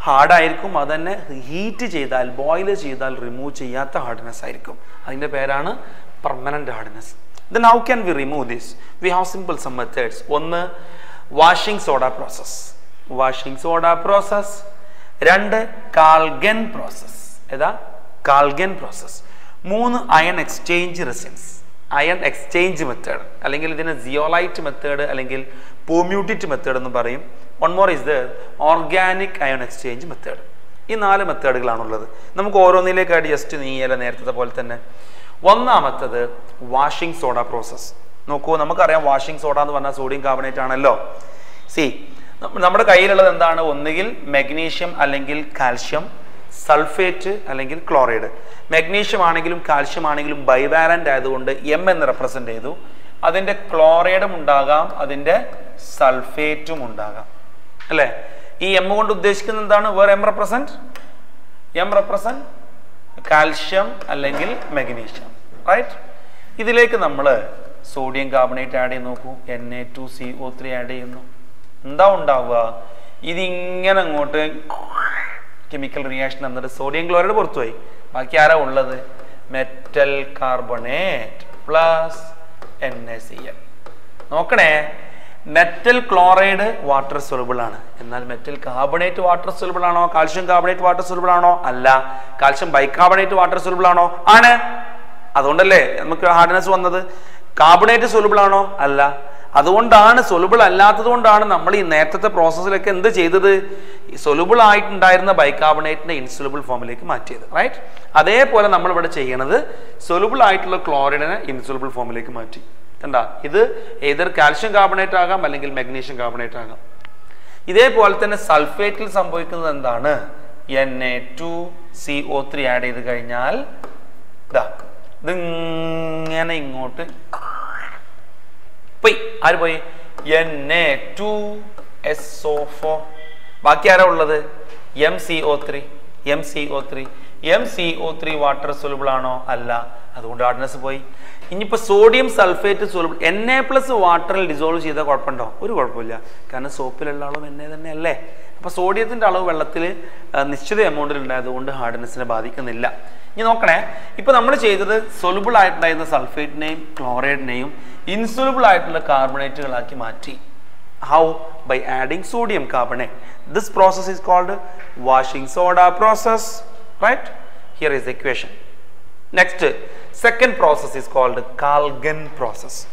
ഹാർഡായിരിക്കും അത് തന്നെ ഹീറ്റ് ചെയ്താൽ ബോയിൽ ചെയ്താൽ റിമൂവ് ചെയ്യാത്ത ഹാർഡ്നെസ് ആയിരിക്കും. അതിന്റെ പേരാണ് permanent hardness then how can we remove this we have simple some methods ഒന്ന് washing soda process washing soda process രണ്ട് കാൽഗൻ പ്രോസസ് ഏതാ കാൽഗൻ പ്രോസസ് മൂന്ന് ion exchange resins ion exchange method അല്ലെങ്കിൽ ഇതിന് സിയോലൈറ്റ് മെത്തേഡ് അല്ലെങ്കിൽ permutit method എന്ന് പറയും one more is the organic ion exchange method ഈ നാല് മെത്തേഡുകളാണുള്ളത് നമുക്ക് ഓരോന്നിലേക്കായിട്ട് ജസ്റ്റ് നീയല നേരത്തെ പോലെ തന്നെ ഒന്നാമത്തത് വാഷിംഗ് സോഡ പ്രോസസ്സ് നോക്കൂ നമുക്കറിയാം വാഷിംഗ് സോഡ എന്ന് പറഞ്ഞാൽ സോഡിയം കാർബണേറ്റ് ആണല്ലോ. സി നമ്മുടെ കയ്യിലുള്ളത് എന്താണ്? ഒന്നുകിൽ മെഗ്നീഷ്യം അല്ലെങ്കിൽ കാൽഷ്യം സൾഫേറ്റ് അല്ലെങ്കിൽ ക്ലോറൈഡ് മെഗ്നീഷ്യം ആണെങ്കിലും കാൽഷ്യം ആണെങ്കിലും ബൈവാലന്റ് ആയതുകൊണ്ട് എം എന്ന് റെപ്രസെന്റ് ചെയ്തു. അതിന്റെ ക്ലോറൈഡും ഉണ്ടാകാം അതിന്റെ സൾഫേറ്റും ഉണ്ടാകാം. അല്ലേ? ഈ എം കൊണ്ട് ഉദ്ദേശിക്കുന്നത് എന്താണ്? വേറെ M represent M represent calcium അല്ലെങ്കിൽ മെഗ്നീഷ്യം റൈറ്റ് ഇതിലേക്ക് നമ്മൾ സോഡിയം കാർബണേറ്റ് ആഡ് ചെയ്ത് നോക്കൂ. N A two C O three add ചെയ്യുന്നു. എന്താ ഉണ്ടാവുക? ഇതിങ്ങനെ അങ്ങോട്ട് കെമിക്കൽ റിയാക്ഷൻ എന്നിട്ട് സോഡിയം ക്ലോറൈഡ് പുറത്തുപോയി. ബാക്കി ആരാ ഉള്ളത്? Metal carbonate plus N A C L നോക്കണേ. മെറ്റൽ ക്ലോറൈഡ് വാട്ടർ സൊലബിൾ ആണ്. എന്നാൽ മെറ്റൽ കാർബണേറ്റ് വാട്ടർ സൊലബിൾ ആണോ? കാൽഷ്യം കാർബണേറ്റ് വാട്ടർ സൊലബിൾ ആണോ? അല്ല. കാൽഷ്യം ബൈകാർബണേറ്റ് വാട്ടർ സൊലബിൾ ആണോ? ആണ്. അതുകൊണ്ടല്ലേ നമുക്ക് ഹാർഡ്നെസ് വന്നത്? കാർബണേറ്റ് സൊലബിൾ ആണോ? അല്ല. അതുകൊണ്ടാണ് സൊലുബിൾ അല്ലാത്തത് കൊണ്ടാണ് നമ്മൾ ഈ നേരത്തെ പ്രോസസ്സിലൊക്കെ എന്ത് ചെയ്തത്? സൊലുബിൾ ആയിട്ടുണ്ടായിരുന്ന ബൈകാർബണേറ്റിനെ ഇൻസൊലബിൾ ഫോമിലേക്ക് മാറ്റിയത്. റൈറ്റ് അതേപോലെ നമ്മൾ ഇവിടെ ചെയ്യണത് സൊലുബിൾ ആയിട്ടുള്ള ക്ലോറൈഡിനെ ഇൻസൊലബിൾ ഫോമിലേക്ക് മാറ്റി. കണ്ടാ? ഇത് ഏതർ കാൽഷ്യം കാർബണേറ്റ് ആകാം അല്ലെങ്കിൽ മഗ്നീഷ്യം കാർബണേറ്റ് ആകാം. ഇതേപോലെ തന്നെ സൾഫേറ്റിൽ സംഭവിക്കുന്നത് എന്താണ്? N A two C O three add ചെയ്ത് കഴിഞ്ഞാൽ ഇതാ ഇതിങ്ങനെ ഇങ്ങോട്ട് പോയി. ആര് പോയി? N A two S O four ബാക്കി ആരാ ഉള്ളത്? M C O three M C O three M C O three water soluble ആണോ? അല്ല. അതുകൊണ്ട് ഹാർഡ്നെസ് പോയി. ഇനിയിപ്പോൾ sodium sulphate soluble N A plus വാട്ടറിൽ ഡിസോൾവ് ചെയ്താൽ കുഴപ്പമുണ്ടോ? ഒരു കുഴപ്പമില്ല. കാരണം സോപ്പിലുള്ള അളവ് എൻ എ തന്നെ അല്ലേ അപ്പോൾ സോഡിയത്തിന്റെ അളവ് വെള്ളത്തിൽ നിശ്ചിത എമൗണ്ടിൽ ഉണ്ടായതുകൊണ്ട് ഹാർഡ്നെസ്സിനെ ബാധിക്കുന്നില്ല. ഇനി നോക്കണേ. ഇപ്പോൾ നമ്മൾ ചെയ്തത് സൊലുബിൾ ആയിട്ടുണ്ടായിരുന്ന സൾഫേറ്റിനെയും ക്ലോറൈഡിനെയും ഇൻസൊലുബിൾ ആയിട്ടുള്ള കാർബണേറ്റുകളാക്കി മാറ്റി. How by adding sodium carbonate this process is called washing soda process. right? Here is the equation. Next second process is called Kalgen process.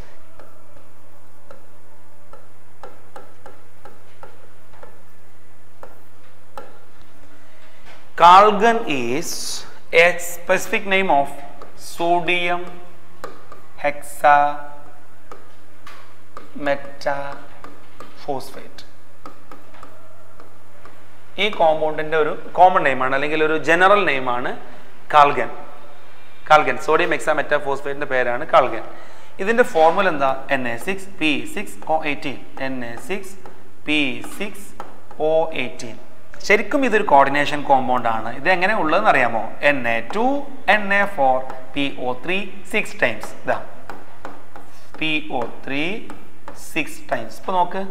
Kalgen is a specific name of sodium hexa metaphosphate ഈ കോമ്പൗണ്ടിന്റെ ഒരു common നെയിമാണ് അല്ലെങ്കിൽ ഒരു general നെയിമാണ് കാൽഗൻ കാൽഗൻ sodium എക്സാമെറ്റാ ഫോസ്ഫേറ്റിന്റെ പേരാണ് കാൽഗൻ ഇതിന്റെ formula എന്താ? N A six P six O eighteen N A six P six O eighteen ശരിക്കും ഇതൊരു coordination compound ആണ്. ഇത് എങ്ങനെ ഉള്ളതെന്ന് അറിയാമോ? N A two N A four P O three six times ഇതാ. P O three six times ഇപ്പൊ നോക്ക്.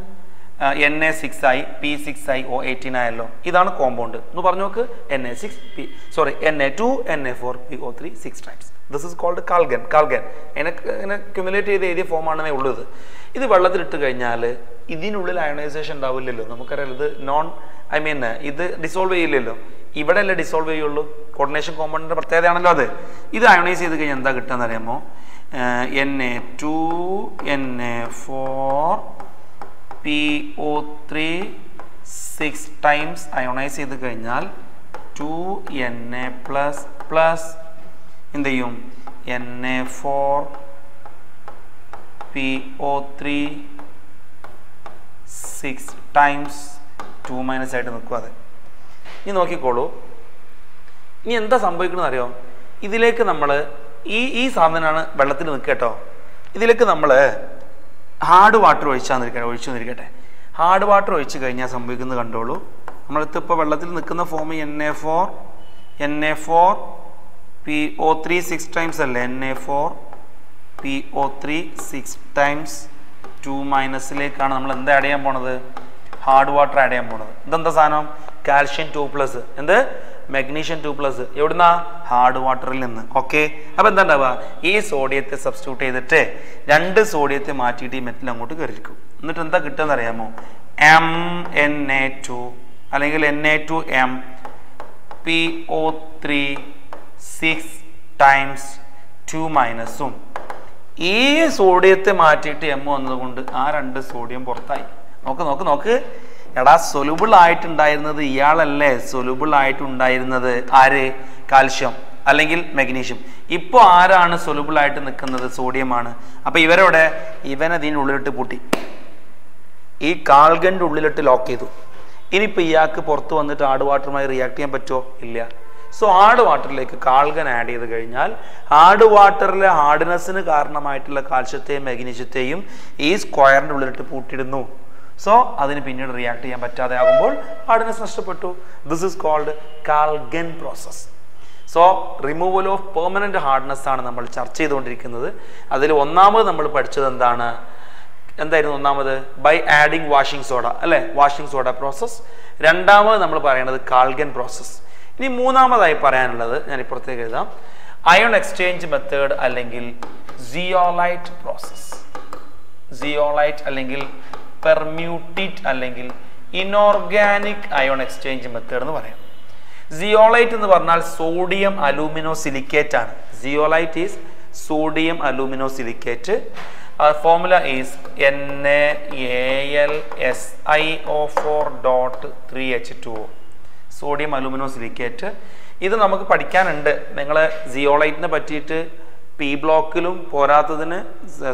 എൻ എ സിക്സ് ആയി പി സിക്സ് ആയി ഒ എയ്റ്റീൻ ആയല്ലോ ഇതാണ് കോമ്പൗണ്ട് എന്ന് പറഞ്ഞു നോക്ക്. N A six P sorry N A two N A four P O three six times this is called Calgon Calgon എന്നെ ക്യുമുലേറ്റ് ചെയ്ത് എഴുതിയ ഫോമാണെന്നേ ഉള്ളത് ഇത്. വെള്ളത്തിലിട്ട് കഴിഞ്ഞാൽ ഇതിനുള്ളിൽ അയണൈസേഷൻ ഉണ്ടാവില്ലല്ലോ. നമുക്കറിയാം ഇത് നോൺ ഐ മീൻ ഇത് ഡിസോൾവ് ചെയ്യില്ലല്ലോ. ഇവിടെ അല്ലേ ഡിസോൾവ് ചെയ്യുള്ളൂ കോർഡിനേഷൻ കോമ്പൗണ്ടിന്റെ പ്രത്യേകതയാണല്ലോ അത്. ഇത് അയണൈസ് ചെയ്ത് കഴിഞ്ഞാൽ എന്താ കിട്ടുക അറിയാമോ N A two N A four P O three six times ionize ചെയ്ത് കഴിഞ്ഞാൽ two N A plus plus എന്ത് ചെയ്യും? N A four P O three six times two minus ആയിട്ട് നിൽക്കും അത്. ഇനി നോക്കിക്കോളൂ. ഇനി എന്താ സംഭവിക്കണമെന്ന് അറിയോ? ഇതിലേക്ക് നമ്മൾ ഈ ഈ സാധനമാണ് വെള്ളത്തിൽ നിൽക്കുക കേട്ടോ. ഇതിലേക്ക് നമ്മൾ ഹാർഡ് വാട്ടർ ഒഴിച്ചാൽ നിൽക്കട്ടെ ഒഴിച്ചു നിൽക്കട്ടെ. ഹാർഡ് വാട്ടർ ഒഴിച്ച് കഴിഞ്ഞാൽ സംഭവിക്കുന്നത് കണ്ടോളൂ. നമ്മളിത്ത് ഇപ്പോൾ വെള്ളത്തിൽ നിൽക്കുന്ന form N A four N A four P O three six times അല്ലേ? N A four P O three six times two മൈനസിലേക്കാണ് നമ്മൾ എന്താ ആഡ് ചെയ്യാൻ പോണത്? ഹാർഡ് വാട്ടർ ആഡ് ചെയ്യാൻ പോണത്. ഇതെന്താ സാധനം? കാൽഷ്യം ടു പ്ലസ് എന്ത്? മെഗ്നീഷ്യം ടു പ്ലസ് എവിടുന്ന? ഹാർഡ് വാട്ടറിൽ നിന്ന്. ഓക്കെ അപ്പൊ എന്താ ഉണ്ടാവുക? ഈ സോഡിയത്തെ സബ്സ്റ്റിറ്റ്യൂട്ട് ചെയ്തിട്ട് രണ്ട് സോഡിയത്തെ മാറ്റിയിട്ട് ഈ മെറ്റൽ അങ്ങോട്ട് കയറിയിരിക്കും. എന്നിട്ട് എന്താ കിട്ടുക അറിയാമോ എം എൻ എ ടു അല്ലെങ്കിൽ N A two M P O three six times two മൈനസും ഈ സോഡിയത്തെ മാറ്റിയിട്ട് എം വന്നതുകൊണ്ട് ആ രണ്ട് സോഡിയം പുറത്തായി. നോക്ക് നോക്ക് നോക്ക്. എടാ സൊലുബിൾ ആയിട്ടുണ്ടായിരുന്നത് ഇയാളല്ലേ? സൊലുബിൾ ആയിട്ടുണ്ടായിരുന്നത് ആര്? കാൽഷ്യം അല്ലെങ്കിൽ മെഗ്നീഷ്യം ഇപ്പോൾ ആരാണ് സൊലുബിൾ ആയിട്ട് നിൽക്കുന്നത്? സോഡിയമാണ് അപ്പോൾ ഇവരോടെ ഇവനെ അതിന്റെ ഉള്ളിലിട്ട് പൂട്ടി. ഈ കാൽഗന്റെ ഉള്ളിലിട്ട് ലോക്ക് ചെയ്തു. ഇനിയിപ്പോൾ ഇയാൾക്ക് പുറത്ത് വന്നിട്ട് ആട് വാട്ടറുമായി റിയാക്ട് ചെയ്യാൻ പറ്റുമോ ഇല്ല. സോ ആട് വാട്ടറിലേക്ക് കാൾഗൻ ആഡ് ചെയ്ത് കഴിഞ്ഞാൽ ആട് വാട്ടറിലെ ഹാർഡ്നെസ്സിന് കാരണമായിട്ടുള്ള കാൽഷ്യത്തെയും മെഗ്നീഷ്യത്തെയും ഈ സ്ക്വയറിന്റെ ഉള്ളിലിട്ട് പൂട്ടിയിടുന്നു. സോ അതിന് പിന്നീട് റിയാക്ട് ചെയ്യാൻ പറ്റാതെ ആകുമ്പോൾ ഹാർഡ്നെസ് നഷ്ടപ്പെട്ടു. This is called Calgon process so removal of permanent hardness ആണ് നമ്മൾ ചർച്ച ചെയ്തുകൊണ്ടിരിക്കുന്നത്. അതിൽ ഒന്നാമത് നമ്മൾ പഠിച്ചത് എന്താണ്? എന്തായിരുന്നു ഒന്നാമത്? ബൈ ആഡിങ് വാഷിംഗ് സോഡ അല്ലേ? വാഷിംഗ് സോഡ പ്രോസസ് രണ്ടാമത് നമ്മൾ പറയുന്നത് കാൾഗൻ പ്രോസസ് ഇനി മൂന്നാമതായി പറയാനുള്ളത് ഞാൻ ഇപ്പുറത്തേക്ക് എഴുതാം. അയോൺ എക്സ്ചേഞ്ച് മെത്തേഡ് അല്ലെങ്കിൽ സിയോലൈറ്റ് പ്രോസസ് സിയോലൈറ്റ് അല്ലെങ്കിൽ പെർമ്യൂട്ടിറ്റ് അല്ലെങ്കിൽ ഇനോർഗാനിക് അയോൺ എക്സ്ചേഞ്ച് മെത്തേഡ് എന്ന് പറയാം. സിയോളൈറ്റ് എന്ന് പറഞ്ഞാൽ സോഡിയം അലൂമിനോ സിലിക്കേറ്റ് ആണ്. Zeolite is sodium alumino silicate formula is N A L S I O four dot three H two O sodium alumino silicate ഇത് നമുക്ക് പഠിക്കാനുണ്ട്. നിങ്ങൾ സിയോളൈറ്റിനെ പറ്റിയിട്ട് പി ബ്ലോക്കിലും പോരാത്തതിന്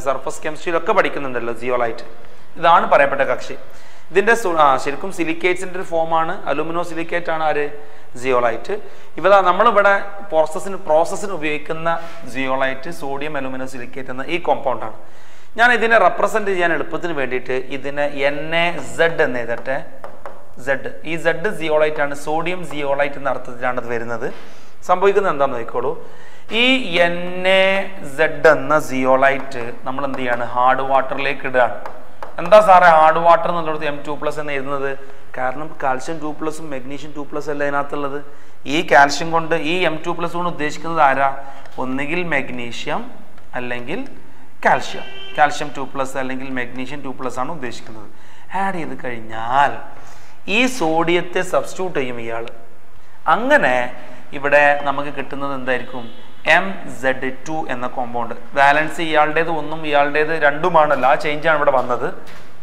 സർഫസ് കെമിസ്ട്രിയിലൊക്കെ പഠിക്കുന്നുണ്ടല്ലോ സിയോളൈറ്റ് ഇതാണ് പറയപ്പെട്ട കക്ഷി. ഇതിന്റെ സു- ശരിക്കും സിലിക്കേറ്റ്സിന്റെ ഒരു ഫോമാണ് അലുമിനോ സിലിക്കേറ്റ് ആണ് ആര്? സിയോളൈറ്റ് ഇവ നമ്മളിവിടെ പ്രോസസ്സിന് പ്രോസസ്സിന് ഉപയോഗിക്കുന്ന സിയോളൈറ്റ് സോഡിയം അലുമിനോ സിലിക്കേറ്റ് എന്ന ഈ കോമ്പൗണ്ടാണ് ഞാൻ ഇതിനെ റെപ്രസെന്റ് ചെയ്യാൻ എളുപ്പത്തിന് വേണ്ടിയിട്ട് ഇതിനെ എൻ എ സെഡ് എന്ന് എഴുതട്ടെ. സെഡ് ഈ സെഡ് സിയോളൈറ്റ് ആണ്. സോഡിയം സിയോളൈറ്റ് എന്ന അർത്ഥത്തിലാണ് വരുന്നത്. സംഭവിക്കുന്നത് എന്താണെന്ന് നോക്കിക്കോളൂ. ഈ എൻ എ സെഡ് എന്ന സിയോളൈറ്റ് നമ്മൾ എന്ത് ചെയ്യാണ്? ഹാർഡ് വാട്ടറിലേക്ക് ഇടുകയാണ്. എന്താ സാറേ ആഡ് വാട്ടർ എന്നുള്ളത് എം ടു പ്ലസ് എന്ന് എഴുതുന്നത്? കാരണം കാൽഷ്യം ടു പ്ലസും മെഗ്നീഷ്യം ടു പ്ലസ് അല്ല അതിനകത്തുള്ളത്? ഈ കാൽഷ്യം കൊണ്ട് ഈ എം ടു പ്ലസ് കൊണ്ട് ഉദ്ദേശിക്കുന്നത് ആരാ? ഒന്നുകിൽ മെഗ്നീഷ്യം അല്ലെങ്കിൽ കാൽഷ്യം കാൽഷ്യം ടു പ്ലസ് അല്ലെങ്കിൽ മെഗ്നീഷ്യം ടു പ്ലസ് ആണ് ഉദ്ദേശിക്കുന്നത്. ആഡ് ചെയ്ത് കഴിഞ്ഞാൽ ഈ സോഡിയത്തെ സബ്സ്റ്റിറ്റ്യൂട്ട് ചെയ്യും ഇയാൾ അങ്ങനെ ഇവിടെ നമുക്ക് കിട്ടുന്നത് എന്തായിരിക്കും? എം സെഡ് ടു എന്ന കോമ്പൗണ്ട് ബാലൻസ് ഇയാളുടേത് ഒന്നും ഇയാളുടേത് രണ്ടുമാണല്ലോ. ആ ചേഞ്ച് ആണ് ഇവിടെ വന്നത്.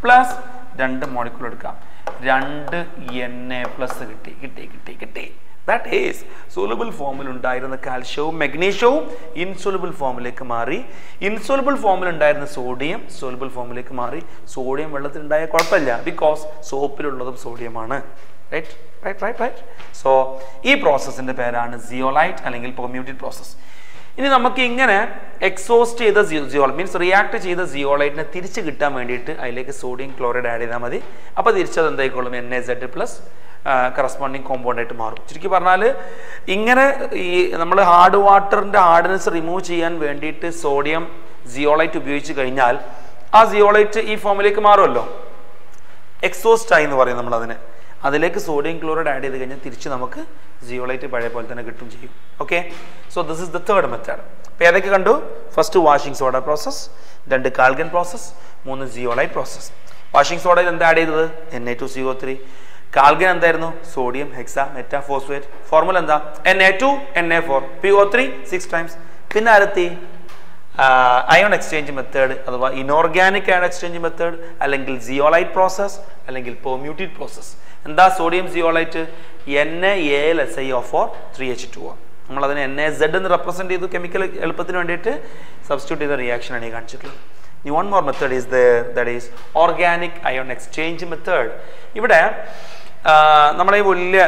പ്ലസ് രണ്ട് മോളിക്കൂൾ എടുക്കാം. രണ്ട് എൻ എ പ്ലസ് കിട്ടി. കിട്ടി കിട്ടി കിട്ടി. ദാറ്റ് ഈസ് സോലബിൾ ഫോമിൽ ഉണ്ടായിരുന്ന കാൽഷ്യവും മെഗ്നീഷ്യവും ഇൻസോലബിൾ ഫോമിലേക്ക് മാറി. ഇൻസോലബിൾ ഫോമിൽ ഉണ്ടായിരുന്ന സോഡിയം സോലബിൾ ഫോമിലേക്ക് മാറി. സോഡിയം വെള്ളത്തിൽ ഉണ്ടായ കുഴപ്പമില്ല ബിക്കോസ് സോപ്പിലുള്ളതും സോഡിയമാണ് right right right right so ഈ പ്രോസസ്സിന്റെ പേരാണ് സിയോലൈറ്റ് അല്ലെങ്കിൽ പെർമ്യൂട്ടഡ് പ്രോസസ്സ് ഇനി നമുക്ക് ഇങ്ങനെ എക്സോസ്റ്റ് ചെയ്ത സിയോ മീൻസ് റിയാക്ട് ചെയ്ത സിയോളൈറ്റിനെ തിരിച്ച് കിട്ടാൻ വേണ്ടിയിട്ട് അതിലേക്ക് സോഡിയം ക്ലോറൈഡ് ആഡ് ചെയ്താൽ മതി. അപ്പോൾ തിരിച്ചത് എന്തായിക്കോളും N A Z plus corresponding compound ആയിട്ട് മാറും. ചുരുക്കി പറഞ്ഞാൽ ഇങ്ങനെ ഈ നമ്മൾ ഹാർഡ് വാട്ടറിന്റെ ഹാർഡ്നെസ് റിമൂവ് ചെയ്യാൻ വേണ്ടിയിട്ട് സോഡിയം സിയോളൈറ്റ് ഉപയോഗിച്ച് കഴിഞ്ഞാൽ ആ സിയോളൈറ്റ് ഈ ഫോമിലേക്ക് മാറുമല്ലോ. എക്സോസ്റ്റ് ആയി എന്ന് പറയും നമ്മൾ അതിനെ അതിലേക്ക് സോഡിയം ക്ലോറൈഡ് ആഡ് ചെയ്ത് കഴിഞ്ഞാൽ തിരിച്ച് നമുക്ക് ജിയോളൈറ്റ് പഴയ പോലെ തന്നെ കിട്ടും ചെയ്യും. Okay so this is the third method അപ്പോൾ ഏതൊക്കെ കണ്ടു? ഫസ്റ്റ് വാഷിംഗ് സോഡ പ്രോസസ് രണ്ട് കാൽഗൻ പ്രോസസ് മൂന്ന് ജിയോളൈറ്റ് പ്രോസസ് വാഷിംഗ് സോഡയിൽ എന്താ ആഡ് ചെയ്തത്? N A two C O three Calgon എന്തായിരുന്നു? Sodium hexametaphosphate formula എന്താ? N A two N A four P O three six times പിന്നെ ആരെത്തി? Ion exchange method അഥവാ inorganic ion exchange method അല്ലെങ്കിൽ zeolite process അല്ലെങ്കിൽ permutit process എന്താ sodium zeolite N A L S I O four three H two നമ്മൾ അതിനെ N A Z എന്ന് represent ചെയ്തു കെമിക്കൽ എളുപ്പത്തിന് വേണ്ടിയിട്ട് സബ്സ്റ്റിറ്റ്യൂട്ട് ചെയ്ത റിയാക്ഷൻ ആണ് ഈ കാണിച്ചിട്ടുള്ളത്. ഇനി one more method is that is organic ion exchange method ഇവിടെ നമ്മളെ ഈ വലിയ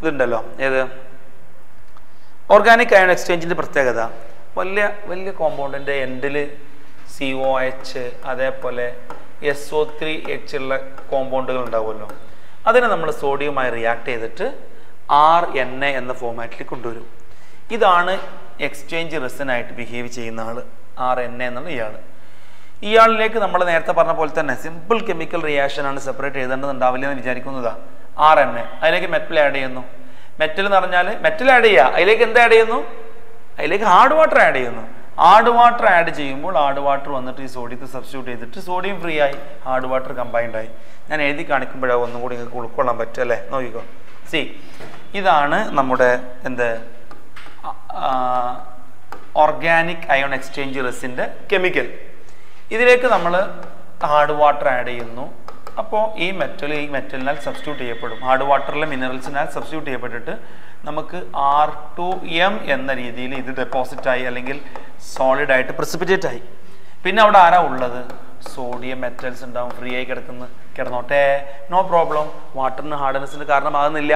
ഇതുണ്ടല്ലോ. ഏത്? ഓർഗാനിക് അയോൺ എക്സ്ചേഞ്ചിന്റെ പ്രത്യേകത. വലിയ വലിയ കോമ്പൗണ്ടിന്റെ എൻഡിൽ സി ഒ എച്ച് അതേപോലെ എസ് ഒ ത്രീ എച്ച് ഉള്ള കോമ്പൗണ്ടുകൾ ഉണ്ടാവുമല്ലോ. അതിനെ നമ്മൾ സോഡിയമായി റിയാക്ട് ചെയ്തിട്ട് ആർ എൻ എ എന്ന ഫോമാറ്റിൽ കൊണ്ടുവരും. ഇതാണ് എക്സ്ചേഞ്ച് റിസനായിട്ട് ബിഹേവ് ചെയ്യുന്ന ആൾ ആർ എൻ എ എന്നുള്ള ഇയാൾ ഇയാളിലേക്ക് നമ്മൾ നേരത്തെ പറഞ്ഞ പോലെ തന്നെ സിമ്പിൾ കെമിക്കൽ റിയാക്ഷൻ ആണ് സെപ്പറേറ്റ് എഴുതേണ്ടതുണ്ടാവില്ല എന്ന് വിചാരിക്കുന്നതാ ആർ എൻ എ അതിലേക്ക് മെറ്റൽ ആഡ് ചെയ്യുന്നു. മെറ്റൽ എന്ന് പറഞ്ഞാൽ മെറ്റൽ ആഡ് ചെയ്യുക. അതിലേക്ക് എന്ത് ആഡ് ചെയ്യുന്നു? അതിലേക്ക് ഹാർഡ് വാട്ടർ ആഡ് ചെയ്യുന്നു. ഹാർഡ് വാട്ടർ ആഡ് ചെയ്യുമ്പോൾ ഹാർഡ് വാട്ടർ വന്നിട്ട് ഈ സോഡിയത്തെ സബ്സ്റ്റിറ്റ്യൂട്ട് ചെയ്തിട്ട് സോഡിയം ഫ്രീ ആയി ഹാർഡ് വാട്ടർ കമ്പൈൻഡ് ആയി. ഞാൻ എഴുതി കാണിക്കുമ്പോഴാണ് ഒന്നും കൂടി നിങ്ങൾക്ക് ഉൾക്കൊള്ളാൻ പറ്റും അല്ലേ? നോക്കിക്കോ. സി ഇതാണ് നമ്മുടെ എന്ത്? ഓർഗാനിക് അയോൺ എക്സ്ചേഞ്ച് റെസിന്റെ കെമിക്കൽ ഇതിലേക്ക് നമ്മൾ ഹാർഡ് വാട്ടർ ആഡ് ചെയ്യുന്നു. അപ്പോൾ ഈ മെറ്റൽ ഈ മെറ്റലിനാൽ സബ്സ്റ്റിറ്റ്യൂട്ട് ചെയ്യപ്പെടും. ഹാർഡ് വാട്ടറിലെ മിനറൽസിനാൽ സബ്സ്റ്റിറ്റ്യൂട്ട് ചെയ്യപ്പെട്ടിട്ട് നമുക്ക് ആർ ടു എം എന്ന രീതിയിൽ ഇത് ഡെപ്പോസിറ്റ് ആയി അല്ലെങ്കിൽ സോളിഡ് ആയിട്ട് പ്രിസിപിറ്റേറ്റ് ആയി. പിന്നെ അവിടെ ആരാ ഉള്ളത്? സോഡിയം മെറ്റൽസ് ഉണ്ടാവും ഫ്രീ ആയി കിടക്കുന്ന. കിടന്നോട്ടെ. നോ പ്രോബ്ലം വാട്ടറിന് ഹാർഡ്നെസ്സിന് കാരണമാകുന്നില്ല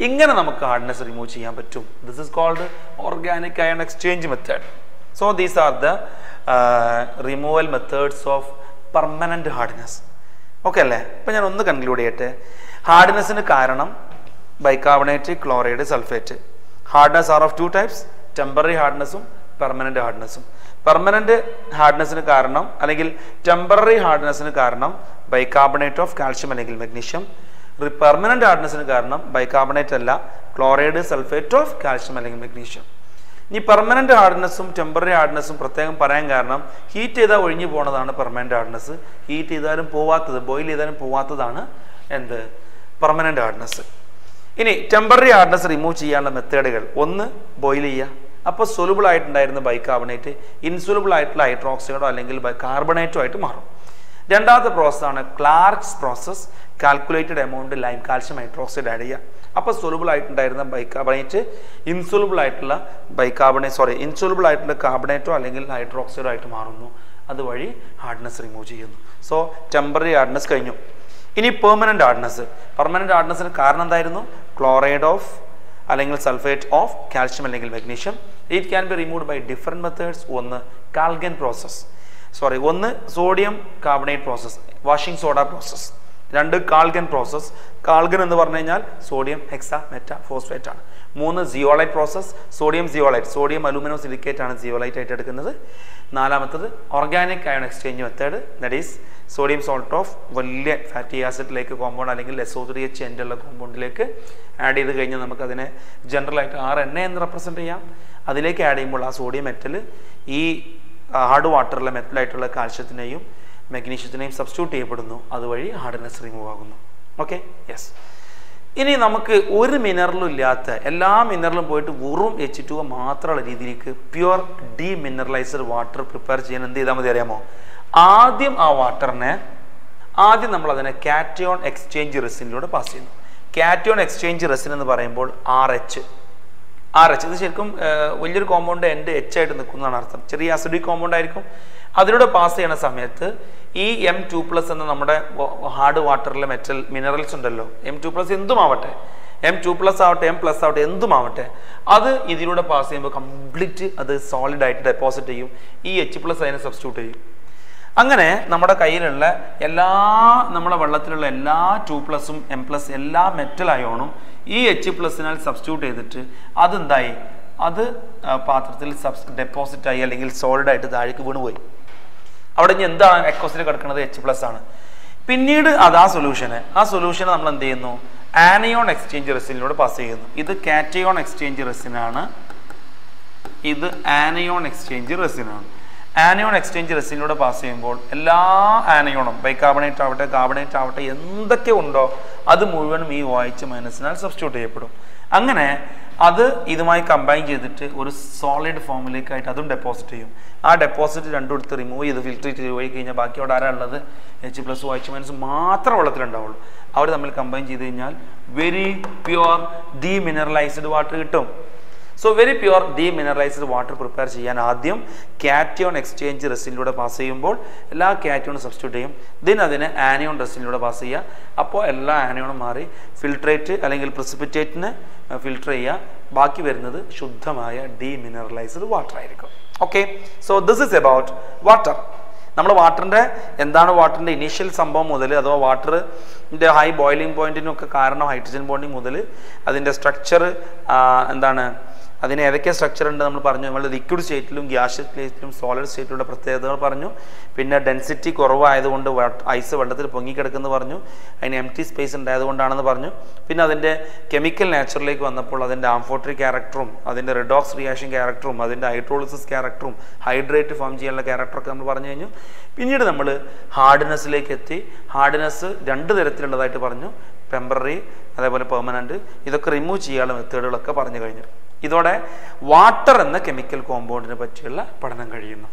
ഇങ്ങനെ നമുക്ക് ഹാർഡ്നെസ് റിമൂവ് ചെയ്യാൻ പറ്റും. This is called organic ion exchange method so these are the removal methods of permanent hardness okay അല്ലേ അപ്പം ഞാൻ ഒന്ന് കൺക്ലൂഡ് ചെയ്യട്ടെ ഹാർഡ്നെസ്സിന് കാരണം bicarbonate chloride sulphate hardness are of two types temporary ഹാർഡ്നെസ്സും permanent ഹാർഡ്നെസ്സും പെർമനന്റ് ഹാർഡ്നെസ്സിന് കാരണം അല്ലെങ്കിൽ ടെമ്പററി ഹാർഡ്നെസ്സിന് കാരണം ബൈകാർബണേറ്റ് ഓഫ് കാൽഷ്യം അല്ലെങ്കിൽ മഗ്നീഷ്യം പെർമനന്റ് ഹാർഡ്നെസ്സിന് കാരണം ബൈകാർബണേറ്റ് അല്ല ക്ലോറൈഡ് സൾഫേറ്റ് ഓഫ് കാൽഷ്യം അല്ലെങ്കിൽ മെഗ്നീഷ്യം ഇനി പെർമനന്റ് ഹാർഡ്നെസ്സും ടെമ്പററി ഹാർഡ്നെസ്സും പ്രത്യേകം പറയാൻ കാരണം ഹീറ്റ് ചെയ്താൽ ഒഴിഞ്ഞു പോകുന്നതാണ് പെർമനന്റ് ഹാർഡ്നെസ് ഹീറ്റ് ചെയ്താലും പോവാത്തത് ബോയിൽ ചെയ്താലും പോവാത്തതാണ് എന്ത്? പെർമനന്റ് ഹാർഡ്നെസ് ഇനി ടെമ്പററി ഹാർഡ്നെസ് റിമൂവ് ചെയ്യാനുള്ള മെത്തേഡുകൾ. ഒന്ന് ബോയിൽ ചെയ്യുക. അപ്പോൾ സൊലുബിൾ ആയിട്ടുണ്ടായിരുന്ന ബൈക്കാർബണേറ്റ് ഇൻസുലബിൾ ആയിട്ടുള്ള ഹൈഡ്രോക്സൈഡോ അല്ലെങ്കിൽ കാർബണേറ്റോ ആയിട്ട് മാറും. രണ്ടാമത്തെ പ്രോസസ്സാണ് Clark's process calculated amount lime calcium hydroxide add ചെയ്യുക. അപ്പോൾ സൊലുബിൾ ആയിട്ടുണ്ടായിരുന്ന ബൈകാർബണേറ്റ് ഇൻസൊലുബിൾ ആയിട്ടുള്ള ബൈകാർബണേറ്റ് സോറി ഇൻസൊലുബിൾ ആയിട്ടുള്ള കാർബണേറ്റോ അല്ലെങ്കിൽ ഹൈഡ്രോക്സൈഡോ ആയിട്ട് മാറുന്നു. അതുവഴി ഹാർഡ്നെസ് റിമൂവ് ചെയ്യുന്നു. സോ ടെമ്പററി ഹാർഡ്നെസ് കഴിഞ്ഞു. ഇനി പെർമനന്റ് ഹാർഡ്നെസ് പെർമനന്റ് ഹാർഡ്നെസ്സിന് കാരണം എന്തായിരുന്നു? ക്ലോറൈഡ് ഓഫ് അല്ലെങ്കിൽ സൾഫേറ്റ് ഓഫ് കാൽഷ്യം അല്ലെങ്കിൽ magnesium it can be remove by different methods ഒന്ന് കാൽഗൻ പ്രോസസ് സോറി ഒന്ന് sodium carbonate process washing soda process രണ്ട് കാൾഗൻ പ്രോസസ് കാൾഗൻ എന്ന് പറഞ്ഞു കഴിഞ്ഞാൽ സോഡിയം ഹെക്സ മെറ്റ ഫോസ്ഫേറ്റ് ആണ്. മൂന്ന് zeolite process sodium zeolite sodium alumino silicate ആണ് സിയോളൈറ്റ് ആയിട്ട് എടുക്കുന്നത്. നാലാമത്തത് organic ion exchange method that is sodium salt of വലിയ ഫാറ്റി ആസിഡിലേക്ക് കോമ്പൗണ്ട് അല്ലെങ്കിൽ ലെസോത്രിയ ഉള്ള കോമ്പൗണ്ടിലേക്ക് ആഡ് ചെയ്ത് കഴിഞ്ഞാൽ നമുക്ക് നമുക്കതിനെ ജനറലായിട്ട് ആറ് എണ്ണ എന്ന് റെപ്രസെന്റ് ചെയ്യാം. അതിലേക്ക് ആഡ് ചെയ്യുമ്പോൾ ആ സോഡിയം മെറ്റൽ ഈ ഹാർഡ് വാട്ടറിലെ മെറ്റലായിട്ടുള്ള കാൽഷ്യത്തിനെയും മെഗ്നീഷ്യത്തിനെയും സബ്സ്റ്റിറ്റ്യൂട്ട് ചെയ്യപ്പെടുന്നു. അതുവഴി ഹാർഡ്നെസ് റിമൂവ് ആകുന്നു. ഓക്കെ യെസ് ഇനി നമുക്ക് ഒരു മിനറലും ഇല്ലാത്ത എല്ലാ മിനറലും പോയിട്ട് വെറും എച്ച് ടു മാത്രമുള്ള രീതിയിലേക്ക് pure demineralised water prepare ചെയ്യാൻ എന്ത് ചെയ്താൽ മതി അറിയാമോ? ആദ്യം ആ വാട്ടറിനെ ആദ്യം നമ്മൾ അതിനെ കാറ്റയോൺ എക്സ്ചേഞ്ച് റെസിനിലൂടെ പാസ് ചെയ്യുന്നു. കാറ്റയോൺ എക്സ്ചേഞ്ച് റെസിൻ എന്ന് പറയുമ്പോൾ ആർ എച്ച് ആർ എച്ച് ഇത് ശരിക്കും വലിയൊരു കോമ്പൗണ്ട് എന്റെ എച്ച് ആയിട്ട് നിൽക്കുന്നതാണ് അർത്ഥം. ചെറിയ അസിഡിക് കോമ്പൗണ്ട് ആയിരിക്കും. അതിലൂടെ പാസ് ചെയ്യുന്ന സമയത്ത് ഈ എം ടു പ്ലസ് എന്ന നമ്മുടെ ഹാർഡ് വാട്ടറിലെ മെറ്റൽ മിനറൽസ് ഉണ്ടല്ലോ. എം ടു പ്ലസ് എന്തുമാവട്ടെ? എം ടു പ്ലസ് ആവട്ടെ എം പ്ലസ് ആവട്ടെ എന്തുമാവട്ടെ അത് ഇതിലൂടെ പാസ് ചെയ്യുമ്പോൾ കംപ്ലീറ്റ് അത് സോളിഡ് ആയിട്ട് ഡെപ്പോസിറ്റ് ചെയ്യും. ഈ എച്ച് പ്ലസ് അതിനെ സബ്സ്റ്റിറ്റ്യൂട്ട് ചെയ്യും. അങ്ങനെ നമ്മുടെ കയ്യിലുള്ള എല്ലാ നമ്മുടെ വെള്ളത്തിലുള്ള എല്ലാ ടു പ്ലസും എം പ്ലസ് എല്ലാ മെറ്റൽ അയോണും ഈ എച്ച് പ്ലസിനാൽ സബ്സ്റ്റിറ്റ്യൂട്ട് ചെയ്തിട്ട് അതെന്തായി? അത് പാത്രത്തിൽ സബ്സ് ഡെപ്പോസിറ്റായി അല്ലെങ്കിൽ സോളിഡ് ആയിട്ട് താഴേക്ക് വീണുപോയി. അവിടെ ഇനി എന്താണ് എക്കോസിൽ കിടക്കുന്നത്? എച്ച് പ്ലസ് ആണ്. പിന്നീട് അത് ആ സൊല്യൂഷന് ആ സൊല്യൂഷനെ നമ്മൾ എന്ത് ചെയ്യുന്നു? ആനയോൺ എക്സ്ചേഞ്ച് റെസിനിലൂടെ പാസ് ചെയ്യുന്നു. ഇത് കാറ്റയോൺ എക്സ്ചേഞ്ച് റെസിനാണ് ഇത് ആനയോൺ എക്സ്ചേഞ്ച് റെസിനാണ് ആനയോൺ എക്സ്ചേഞ്ച് റെസിനിലൂടെ പാസ് ചെയ്യുമ്പോൾ എല്ലാ ആനയോണും ബൈകാർബണേറ്റ് ആവട്ടെ കാർബണേറ്റ് ആവട്ടെ എന്തൊക്കെ ഉണ്ടോ അത് മുഴുവനും ഈ ഒ എച്ച് മൈനസിനാൽ സബ്സ്റ്റിറ്റ്യൂട്ട് ചെയ്യപ്പെടും. അങ്ങനെ അത് ഇതുമായി കമ്പൈൻ ചെയ്തിട്ട് ഒരു സോളിഡ് ഫോമിലേക്കായിട്ട് അതും ഡെപ്പോസിറ്റ് ചെയ്യും. ആ ഡെപ്പോസിറ്റ് രണ്ടും എടുത്ത് റിമൂവ് ചെയ്ത് ഫിൽട്രേറ്റ് ചെയ്ത് പോയി കഴിഞ്ഞാൽ ബാക്കി അവിടെ ഉള്ളത്? H plus O H minus മാത്രം വെള്ളത്തിലുണ്ടാവുള്ളൂ അവർ തമ്മിൽ കമ്പൈൻ ചെയ്ത് കഴിഞ്ഞാൽ very pure demineralised water കിട്ടും. So very pure demineralised water prepare ചെയ്യാൻ ആദ്യം കാറ്റിയോൺ എക്സ്ചേഞ്ച് റെസിനിലൂടെ പാസ് ചെയ്യുമ്പോൾ എല്ലാ കാറ്റിയോണും സബ്സ്റ്റിറ്റ്യൂട്ട് ചെയ്യും. ദെൻ അതിനെ ആനിയോൺ റെസിനിലൂടെ പാസ് ചെയ്യുക. അപ്പോൾ എല്ലാ ആനിയോണും മാറി ഫിൽട്രേറ്റ് അല്ലെങ്കിൽ പ്രിസിപ്പിറ്റേറ്റിന് ഫിൽട്ടർ ചെയ്യുക. ബാക്കി വരുന്നത് ശുദ്ധമായ ഡീമിനറലൈസ്ഡ് വാട്ടർ ആയിരിക്കും. Okay so this is about water നമ്മൾ വാട്ടറിന്റെ എന്താണ് വാട്ടറിന്റെ ഇനീഷ്യൽ സംഭവം മുതൽ അഥവാ വാട്ടറിന്റെ ഹൈ ബോയിലിംഗ് പോയിന്റിനൊക്കെ കാരണം ഹൈഡ്രജൻ ബോണ്ടിങ് മുതൽ അതിന്റെ സ്ട്രക്ചർ എന്താണ് അതിന് ഏതൊക്കെ സ്ട്രക്ചർ ഉണ്ട് നമ്മൾ പറഞ്ഞു. നമ്മൾ ലിക്വിഡ് സ്റ്റേറ്റിലും ഗ്യാസ് സ്റ്റേറ്റിലും സോളിഡ് സ്റ്റേറ്റിലുള്ള പ്രത്യേകതകൾ പറഞ്ഞു. പിന്നെ ഡെൻസിറ്റി കുറവായതുകൊണ്ട് ഐസ് വെള്ളത്തിൽ പൊങ്ങിക്കിടക്കുന്നു പറഞ്ഞു. അതിന് എം ടി സ്പേസ് ഉണ്ടായതുകൊണ്ടാണെന്ന് പറഞ്ഞു. പിന്നെ അതിന്റെ കെമിക്കൽ നേച്ചറിലേക്ക് വന്നപ്പോൾ അതിന്റെ ആംഫോട്രി ക്യാരക്ടറും അതിന്റെ റിഡോക്സ് റിയാക്ഷൻ ക്യാരക്ടറും അതിന്റെ ഹൈഡ്രോളിസിസ് ക്യാരക്ടറും ഹൈഡ്രേറ്റ് ഫോം ചെയ്യാനുള്ള ക്യാരക്ടറൊക്കെ നമ്മൾ പറഞ്ഞു കഴിഞ്ഞു. പിന്നീട് നമ്മൾ ഹാർഡ്നെസ്സിലേക്ക് എത്തി. ഹാർഡ്നെസ് രണ്ട് തരത്തിലുള്ളതായിട്ട് പറഞ്ഞു. ടെമ്പററി അതേപോലെ പെർമനന്റ് ഇതൊക്കെ റിമൂവ് ചെയ്യാനുള്ള മെത്തേഡുകളൊക്കെ പറഞ്ഞു കഴിഞ്ഞു. ഇതോടെ വാട്ടർ എന്ന കെമിക്കൽ കോമ്പൗണ്ടിനെ പറ്റിയുള്ള പഠനം കഴിയുന്നു.